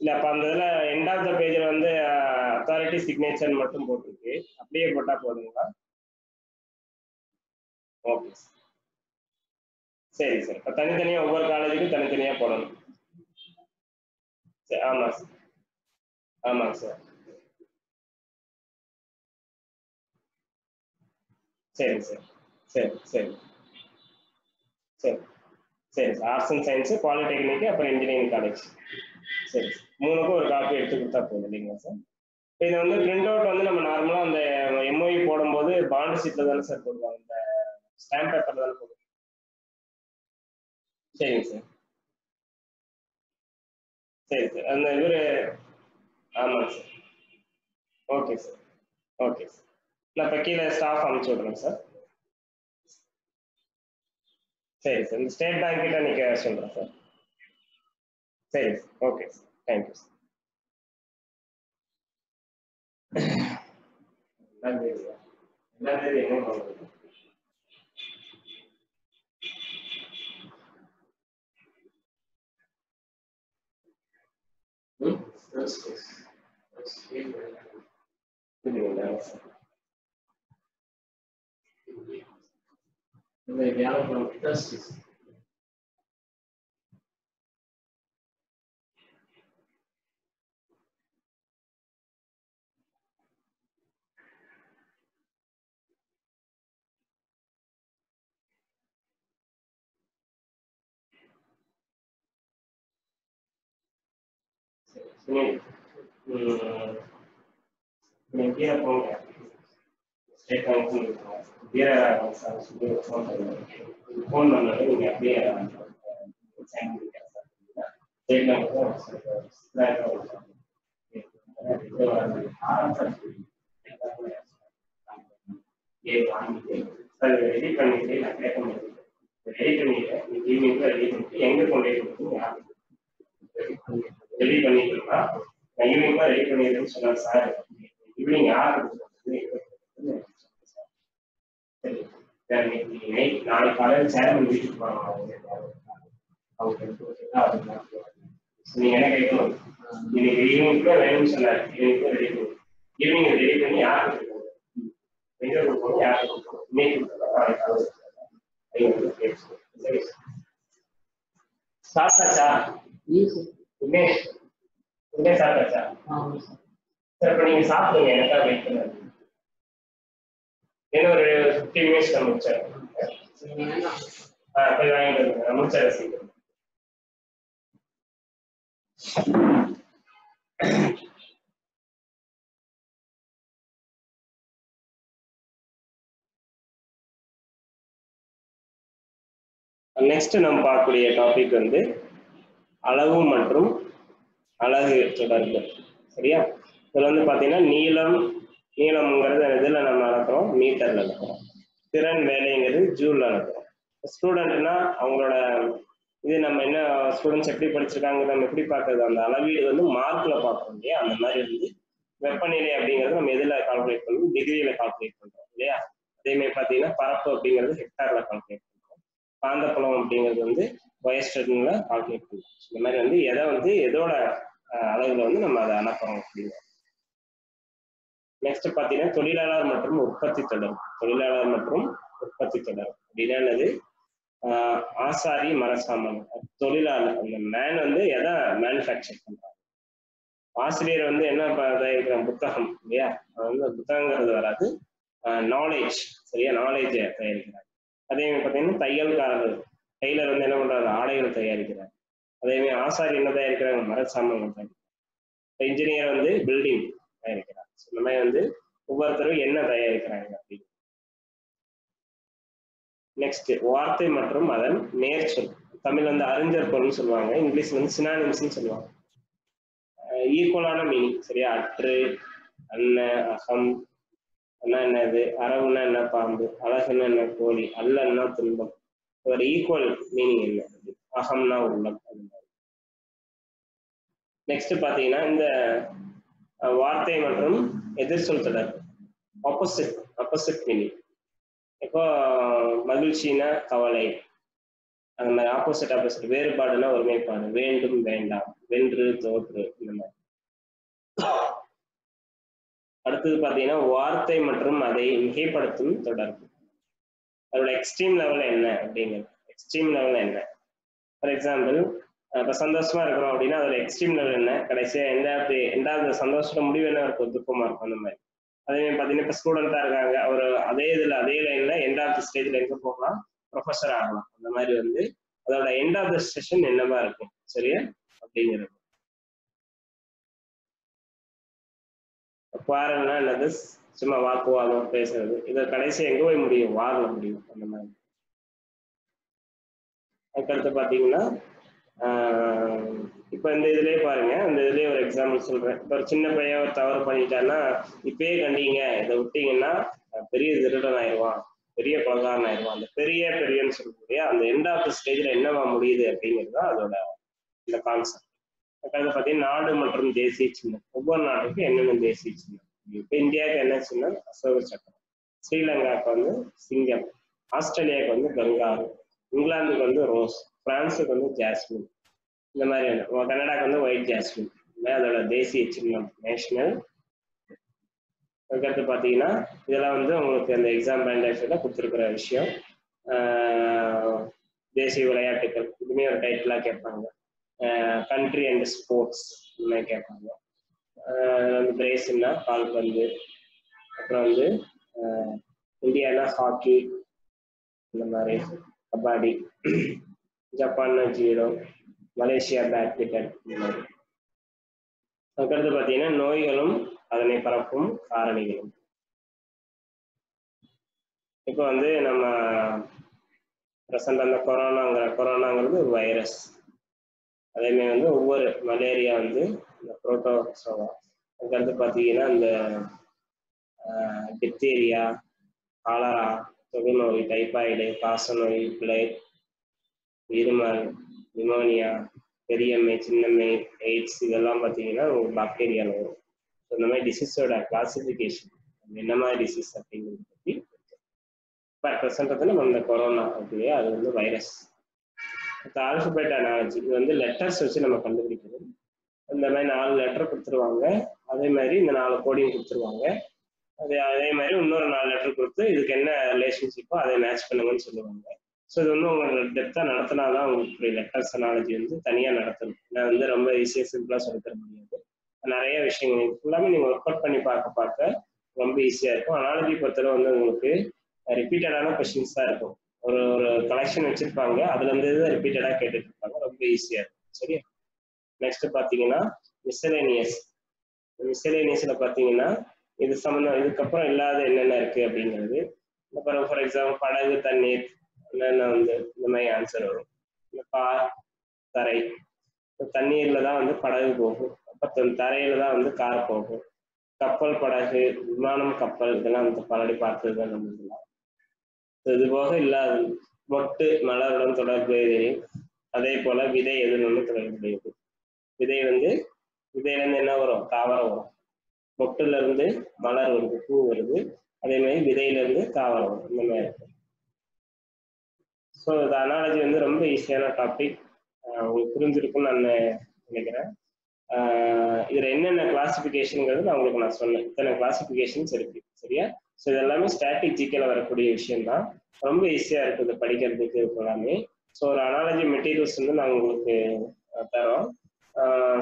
இல்லை அப்போ அந்த இதில் எண்ட் ஆஃப் த பேஜில் வந்து அத்தாரிட்டி சிக்னேச்சர் மட்டும் போட்டிருக்கு. அப்படியே போட்டால் போதுங்களா? ஓகே சரி சார். இப்போ தனித்தனியாக ஒவ்வொரு காலேஜுக்கும் தனித்தனியாக போடணும். சரி ஆமாம் சார் ஆமாங்க சார் சரி சார். சரி சரி. சரி. சரி sir arts and science polytechnic அப்புறம் இன்ஜினியரிங் காலேஜ் சரி மூணுக்கும் ஒரு காப்பி எடுத்து கொடுத்தா போதும் இல்லைங்களா சார் இது வந்து பிரிண்ட் அவுட் வந்து நம்ம நார்மலாக அந்த எம்ஓஇ போடும்போது பாண்ட் ஷீட்டில் தானே சார் போடுவாங்க? இந்த ஸ்டாம்ப் பேப்பர்ல தானே போடுங்க சரிங்க சார் சரி சார் அந்த இவர் ஆமாங்க sir okay sir okay sir நான் இப்போ கீழே ஸ்டாஃப் அனுப்பிச்சி விட்றேன் சார் சரி சார் இந்த ஸ்டேட் பேங்க் கிட்ட நிற்க சொல்கிறேன் சார் சரி sir okay sir thank you sir நன்றி சார் நன்றி என்ன பண்ணுறது? Christus, als Abraham, video We And they now know justice. புரியுதுங்களா இந்த வியாழக்கிழமை Thursday. சுனில் ம், நீங்க கீழே போங்க ஸ்டேட் பேங்க் வீரராகவன் சார் சொல்லி ஃபோன் பண்ணுங்க ஃபோன் பண்ணாலே நீங்க அப்படியே சைன் பண்ணிக்கலாம் சார் ஸ்டேட் பேங்க் ரெடி பண்ணிட்டு நான் கேட்க முடியும் ரெடி பண்ணிட்டேன் ஈவினிங் ரெடி பண்ணிட்டு எங்க கொண்டு போய் கொடுத்து ரெடி பண்ணிக்கலாம் நான் ஈவினிங் தான் ரெடி பண்ணிடுறேன்னு சொன்னார் சார். ஈவினிங் யார் சரி. சார் இன்னைக்கு நைட் நாளைக்கு காலையில் சேர்மன் வீட்டுக்கு போகணும் அவங்க அவங்க நீங்க என்ன கேட்கணும்? இன்னைக்கு ஈவினிங்க்கு வேணும்னு சொன்னார். ஈவினிங்க்கு ரெடி பண்ணி ஈவினிங் ரெடி பண்ணி யாருக்கு கொடுக்கணும் எங்க கொடுக்கணும் யாருக்கு கொடுக்கணும் இன்னைக்கு கொடுக்கணும் நாளைக்கு காலையில் ஐநூறு பேர் சரி சாப்பிட்டாச்சா உமேஷ் உமேஷ் சாப்பிட்டாச்சா? சார் இப்போ நீங்க சாப்பிடுங்க எனக்காக வெயிட் பண்ணுங்க. இன்னும் ஒரு ஃபிஃப்டி மினிட்ஸ் நான் முடிச்சேன் ஆ போய் வாங்கிட்டு வந்துங்க நான் முடிச்சேன் சீக்கிரம் நெக்ஸ்ட் நம்ம பார்க்கக்கூடிய டாபிக் வந்து அளவு மற்றும் அழகு தொடர்பு. சரியா? இதுல வந்து பாத்தீங்கன்னா நீளம் நீளம்ங்கிறது இதுல நம்ம நடக்கிறோம் மீட்டர்ல நடக்கிறோம் திறன் வேலைங்கிறது ஜூல்ல நடக்கிறோம் ஸ்டூடெண்ட்னா அவங்களோட இது நம்ம என்ன ஸ்டூடெண்ட்ஸ் எப்படி படிச்சிருக்காங்க நம்ம எப்படி பார்க்கறது அந்த அளவீடு வந்து மார்க்ல பார்க்கறோம் இல்லையா? அந்த மாதிரி வந்து வெப்பநிலை அப்படிங்கிறது நம்ம எதுல கால்குலேட் பண்ணுவோம்? டிகிரியில கால்குலேட் பண்றோம் இல்லையா? அதே மாதிரி பாத்தீங்கன்னா பரப்பு அப்படிங்கிறது ஹெக்டார்ல கால்குலேட் பண்ணுவோம் காந்தப்புலம் அப்படிங்கிறது வந்து வயஸ்டர்ல கால்குலேட் பண்ணுவோம் இந்த மாதிரி வந்து எதை வந்து எதோட அஹ், அளவுல வந்து நம்ம அதை அனுப்புறோம் அப்படிங்க நெக்ஸ்ட் பாத்தீங்கன்னா தொழிலாளர் மற்றும் உற்பத்தி தொடர். தொழிலாளர் மற்றும் உற்பத்தி தொடர். அப்படின்னா என்னது? ஆஹ் ஆசாரி மரசாமன் தொழிலாளர். அந்த மேன் வந்து எதை மேனுஃபேக்சர் பண்றாங்க ஆசிரியர் வந்து என்ன ப- தயாரிக்கிறான் புத்தகம் இல்லையா? அது வந்து புத்தகங்கிறது வராது. நாலேஜ் சரியா? நாலேஜ் தயாரிக்கிறாங்க அதே மாதிரி பார்த்தீங்கன்னா தையல்காரர் டெய்லர் வந்து என்ன பண்ணுறாரு ஆடைகள் தயாரிக்கிறார். அதே மாதிரி ஆசாரி என்ன தயாரிக்கிறாங்க? மரசாமான்கள் தயாரிக்கிறாங்க இன்ஜினியர் வந்து பில்டிங் தயாரிக்கிறாங்க இந்த மாதிரி வந்து ஒவ்வொருத்தரும் என்ன தயாரிக்கிறாங்க அப்படின்னு. நெக்ஸ்ட் வார்த்தை மற்றும் அதன் நேர்ச்சொல். தமிழ் வந்து அறிஞர் பொருள்னு சொல்லுவாங்க. இங்கிலீஷ் வந்து சினானிம்ஸ்னு சொல்லுவாங்க. ஈக்குவலான மீனிங் சரியா? அற்று அன்ன அகம் அண்ணா என்னது? அரவுனா என்ன பாம்பு? அழகுன்னா என்ன கோழி? அல்லன்னா துன்பம். ஒரு ஈக்குவல் மீனிங் என்ன? அகம்னா உள்ளம். அது மாதிரி. நெக்ஸ்ட் பாத்தீங்கன்னா இந்த வார்த்தை மற்றும் எதிர்ச்சொல் தொடர். ஆப்போசிட் ஆப்போசிட் மீனிங் இப்போ மகிழ்ச்சினா கவலை. அந்த மாதிரி ஆப்போசிட் ஆப்போசிட் வேறுபாடுனா ஒருமைப்பாடு. வேண்டும் வேண்டாம். வென்று தோற்று. இந்த மாதிரி. அடுத்தது பார்த்தீங்கன்னா வார்த்தை மற்றும் அதை மிகைப்படுத்தும் தொடர்பு. அதோட எக்ஸ்ட்ரீம் லெவல் என்ன அப்படிங்கிறது. எக்ஸ்ட்ரீம் லெவல் என்ன? ஃபார் எக்ஸாம்பிள் இப்போ சந்தோஷமா இருக்கிறோம் அப்படின்னா அதோட எக்ஸ்ட்ரீம் லெவல் என்ன? கடைசியாக எண்டாவது எண்டாவது சந்தோஷத்துல முடிவு என்ன இருக்கும்? துக்கமாக இருக்கும் அந்த மாதிரி. அதே மாதிரி பார்த்தீங்கன்னா இப்போ ஸ்டூடெண்டா இருக்காங்க. அவர் அதே இதில் அதே லைனில் எண்ட் ஆஃப் த ஸ்டேஜ்ல எங்கே போகலாம்? ப்ரொஃபஸர் ஆகலாம். அந்த மாதிரி வந்து அதோட எண்ட் ஆஃப் த செஷன் என்னவா இருக்கும்? சரியா? அப்படிங்கிறது. குவாரல்னா என்னது சும்மா வாக்குவாதம் பேசுறது. இதை கடைசி எங்க போய் முடியும்? வார்ல முடியும் அந்த மாதிரி. அதுக்கடுத்து பார்த்தீங்கன்னா இப்போ இந்த இதுலயே பாருங்க இந்த இதுலயே ஒரு எக்ஸாம்பிள் சொல்றேன். இப்போ ஒரு சின்ன பையன் ஒரு தவறு பண்ணிட்டான்னா இப்பயே கண்டிங்க இதை விட்டீங்கன்னா பெரிய திருடன் ஆயிடுவான் பெரிய கொலகாரன் ஆயிடுவான். அந்த பெரிய பெரியன்னு சொல்லக்கூடிய அந்த எண்ட் ஆஃப் த ஸ்டேஜ்ல என்னவா முடியுது அப்படிங்கிறது தான் அதோட இந்த கான்செப்ட் அதுக்கடுத்து பார்த்தீங்கன்னா நாடு மற்றும் தேசிய சின்னம். ஒவ்வொரு நாட்டுக்கும் என்னென்ன தேசிய சின்னம்? இப்போ இந்தியாவுக்கு என்ன சின்னம்? அசோக சக்கரம் ஸ்ரீலங்காவுக்கு வந்து சிங்கம். ஆஸ்திரேலியாவுக்கு வந்து கங்காரு. இங்கிலாந்துக்கு வந்து ரோஸ். பிரான்ஸுக்கு வந்து ஜாஸ்மின். இந்த மாதிரியான கனடாக்கு வந்து ஒயிட் ஜாஸ்மின். அதோட தேசிய சின்னம். நேஷனல். அதுக்கடுத்து பார்த்தீங்கன்னா இதெல்லாம் வந்து உங்களுக்கு அந்த எக்ஸாம் பேண்டேஷனில் கொடுத்துருக்குற விஷயம். தேசிய விளையாட்டுகள் இதுவுமே ஒரு டைட்டிலாக கேட்பாங்க. கண்ட்ரி அண்ட் ஸ்போர்ட்ஸ் இந்த கேட்பாங்க. வந்து பிரேசில்னா கால்பந்து அப்புறம் வந்து இந்தியானா ஹாக்கி இந்த மாதிரி கபாடி ஜப்பான்னா ஜீரோ மலேசியா பேட்மிண்டன் இந்த மாதிரி. அதுக்கடுத்து பார்த்தீங்கன்னா நோய்களும் அதனை பரப்பும் காரணிகளும். இப்போ வந்து நம்ம ப்ரெசண்ட் அந்த கொரோனாங்கிற கொரோனாங்கிறது ஒரு வைரஸ் அதேமாதிரி வந்து ஒவ்வொரு மலேரியா வந்து இந்த புரோட்டோசோவா அதுக்கடுத்து பார்த்தீங்கன்னா இந்த டிப்தீரியா காலரா தொழுநோய் டைபாய்டு காசநோய் பிளேக் இருமல் நிமோனியா பெரியம்மை சின்னம்மை எய்ட்ஸ் இதெல்லாம் பார்த்தீங்கன்னா பாக்டீரியால பாக்டீரியாவில் வரும். ஸோ இந்த மாதிரி டிசீஸோட கிளாசிஃபிகேஷன் என்ன மாதிரி டிசீஸ் அப்படிங்கிறது பற்றி இப்போ ப்ரெசென்ட் வந்து நம்ம இந்த கொரோனா அப்படியே அது வந்து வைரஸ் ஆல்பபெட் அனாலஜி இது வந்து லெட்டர்ஸ் வச்சு நம்ம கண்டுபிடிக்கிறது இந்த மாதிரி நாலு லெட்டர் கொடுத்துருவாங்க. அதே மாதிரி இந்த நாலு கோடியும் கொடுத்துருவாங்க. அதே அதே மாதிரி இன்னொரு நாலு லெட்டர் கொடுத்து இதுக்கு என்ன ரிலேஷன்ஷிப்போ அதை மேட்ச் பண்ணுங்கன்னு சொல்லுவாங்க. ஸோ இது வந்து உங்களுக்கு டெப்த்தாக நடத்தினா தான் உங்களுக்கு லெட்டர்ஸ் அனாலஜி வந்து தனியாக நடத்தணும். நான் வந்து ரொம்ப ஈஸியாக சிம்பிளாக சொல்லித்தர முடியாது. நிறைய விஷயங்கள். ஃபுல்லாமே நீங்கள் ஒர்க் அவுட் பண்ணி பார்க்க பார்க்க ரொம்ப ஈஸியாக இருக்கும். அனாலஜி பொறுத்தவரை வந்து உங்களுக்கு ரிப்பீட்டடான கொஸ்டின்ஸ் தான் இருக்கும். ஒரு ஒரு கலெக்ஷன் வச்சிருப்பாங்க. அதுல இருந்து ரிப்பீட்டடா கேட்டுட்டு இருப்பாங்க ரொம்ப ஈஸியா இருக்கும். சரியா? நெக்ஸ்ட் பாத்தீங்கன்னா மிஸ்சலேனியஸ் மிஸ்சலேனியஸ்ல பாத்தீங்கன்னா இது சம்பந்தம் இதுக்கப்புறம் இல்லாத என்னென்ன இருக்கு அப்படிங்கிறது. அப்புறம் ஃபார் எக்ஸாம்பிள் படகு தண்ணீர் என்னென்ன வந்து இந்த மாதிரி ஆன்சர் வரும். இந்த கார் தரை. தண்ணீர்ல தான் வந்து படகு போகும். அப்புறம் தரையில தான் வந்து கார் போகும். கப்பல் படகு விமானம் கப்பல் இதெல்லாம் வந்து பலடி பார்த்தது தான் நம்ம இதெல்லாம் இது போக இல்லாத மொட்டு மலருடன் தொடர்புடையது அதே போல விதை எதுன்னு தொடர்புடையது விதை வந்து விதையில இருந்து என்ன வரும்? தாவரம் வரும். மொட்டுல இருந்து மலர் வருது பூ வருது. அதே மாதிரி விதையில இருந்து தாவரம் வரும். இந்த மாதிரி. இருக்கும் ஸோ இந்த அனாலஜி வந்து ரொம்ப ஈஸியான டாபிக் உங்களுக்கு புரிஞ்சிருக்கும்னு நான் நினைக்கிறேன். இதில் இதுல என்னென்ன கிளாசிபிகேஷனுங்கிறது நான் உங்களுக்கு நான் சொன்னேன். இத்தனை கிளாசிபிகேஷன்ஸ் இருக்கு. சரியா? ஸோ இது எல்லாமே ஸ்டாட்டிக் வரக்கூடிய விஷயம் தான் ரொம்ப ஈஸியாக இருக்குது படிக்கிறதுக்கு இது எல்லாமே. ஸோ ஒரு அனாலஜி மெட்டீரியல்ஸ் வந்து நாங்கள் உங்களுக்கு தரோம்.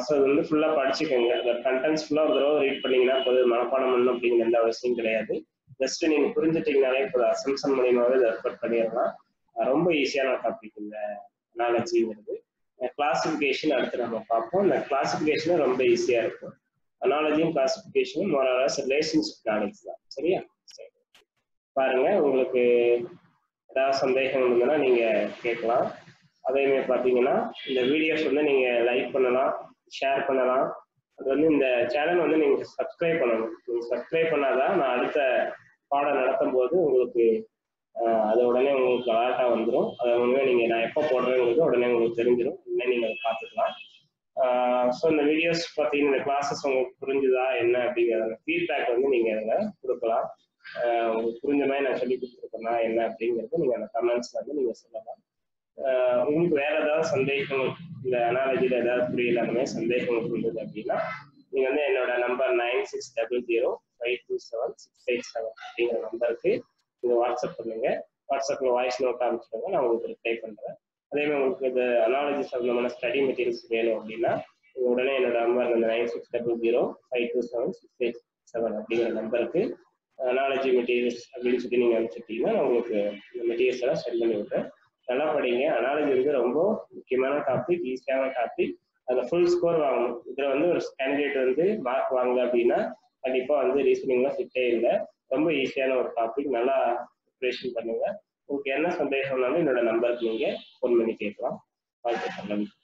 ஸோ இது வந்து ஃபுல்லாக படிச்சுக்கோங்க. அந்த கண்டென்ட்ஸ் ஃபுல்லாக ஒரு தடவை ரீட் பண்ணீங்கன்னா போது மனப்பாடம் பண்ணணும் அப்படிங்கிற எந்த அவசியம் கிடையாது. ஜஸ்ட் நீங்கள் புரிஞ்சுட்டீங்கனாலே இப்போ அசம்சன் மூலியமாகவே இதை ரெஃபர் பண்ணிடலாம். ரொம்ப ஈஸியான டாபிக் இந்த அனாலஜிங்கிறது கிளாசிஃபிகேஷன் அடுத்து நம்ம பார்ப்போம். இந்த கிளாசிஃபிகேஷன் ரொம்ப ஈஸியாக இருக்கும். அனாலஜியும் கிளாசிஃபிகேஷனும் மோரலஸ் ரிலேஷன்ஷிப் நாலேஜ் தான். சரியா? பாருங்க உங்களுக்கு ஏதாவது சந்தேகம் இருந்ததுன்னா நீங்க கேட்கலாம். அதேமாதிரி பார்த்தீங்கன்னா இந்த வீடியோஸ் வந்து நீங்க லைக் பண்ணலாம் ஷேர் பண்ணலாம். அது வந்து இந்த சேனல் வந்து நீங்க சப்ஸ்கிரைப் பண்ணணும். நீங்க சப்ஸ்கிரைப் பண்ணாதான் நான் அடுத்த பாடம் நடத்தும் போது உங்களுக்கு அது உடனே உங்களுக்கு அலர்ட்டா வந்துடும் அது உடனே நீங்க நான் எப்போ போடுறேங்கிறது உடனே உங்களுக்கு தெரிஞ்சிடும் உடனே நீங்க அதை பார்த்துக்கலாம். ஸோ இந்த வீடியோஸ் பார்த்தீங்கன்னா இந்த கிளாஸஸ் உங்களுக்கு புரிஞ்சுதா என்ன அப்படிங்கிற ஃபீட்பேக் வந்து நீங்க அதில் கொடுக்கலாம். புரிஞ்ச மாதிரி நான் சொல்லி கொடுத்துருக்கேன்னா என்ன அப்படிங்கிறது நீங்க அந்த கமெண்ட்ஸ்ல வந்து நீங்க சொல்லலாம். உங்களுக்கு வேற ஏதாவது சந்தேகம் இந்த அனாலஜியில் ஏதாவது புரியல அந்த மாதிரி சந்தேகம் இருந்தது அப்படின்னா நீங்க வந்து என்னோட number nine six double zero five two seven six eight seven அப்படிங்கிற நம்பருக்கு நீங்க வாட்ஸ்அப் பண்ணுங்க. வாட்ஸ்அப்ல வாய்ஸ் நோட் அனுப்பிச்சிடுங்க நான் உங்களுக்கு ரிப்ளை பண்றேன். அதே மாதிரி உங்களுக்கு இந்த அனாலஜி சம்பந்தமான ஸ்டடி மெட்டீரியல்ஸ் வேணும் அப்படின்னா உடனே என்னோட நம்பர் அந்த nine six double zero five two seven six eight seven அப்படிங்கிற நம்பருக்கு அனாலஜி மெட்டீரியல்ஸ் அப்படின்னு சொல்லி நீங்கள் அனுப்பிச்சிட்டீங்கன்னா நான் உங்களுக்கு இந்த மெட்டீரியல்ஸ் எல்லாம் சென்ட் பண்ணி விட்றேன் நல்லா படிங்க. அனாலஜி வந்து ரொம்ப முக்கியமான டாபிக் ஈஸியான டாபிக் அதில் ஃபுல் ஸ்கோர் வாங்கணும். இதில் வந்து ஒரு கேண்டிடேட் வந்து மார்க் வாங்கல அப்படின்னா கண்டிப்பாக வந்து ரீசனிங்லாம் ஃபிட்டே இல்லை ரொம்ப ஈஸியான ஒரு டாபிக் நல்லா ப்ரிப்ரேஷன் பண்ணுங்கள் உங்களுக்கு என்ன சந்தேகம்னாலும் என்னோட நம்பருக்கு நீங்கள் ஃபோன் பண்ணி கேட்கலாம். வாழ்க்கை நன்றி.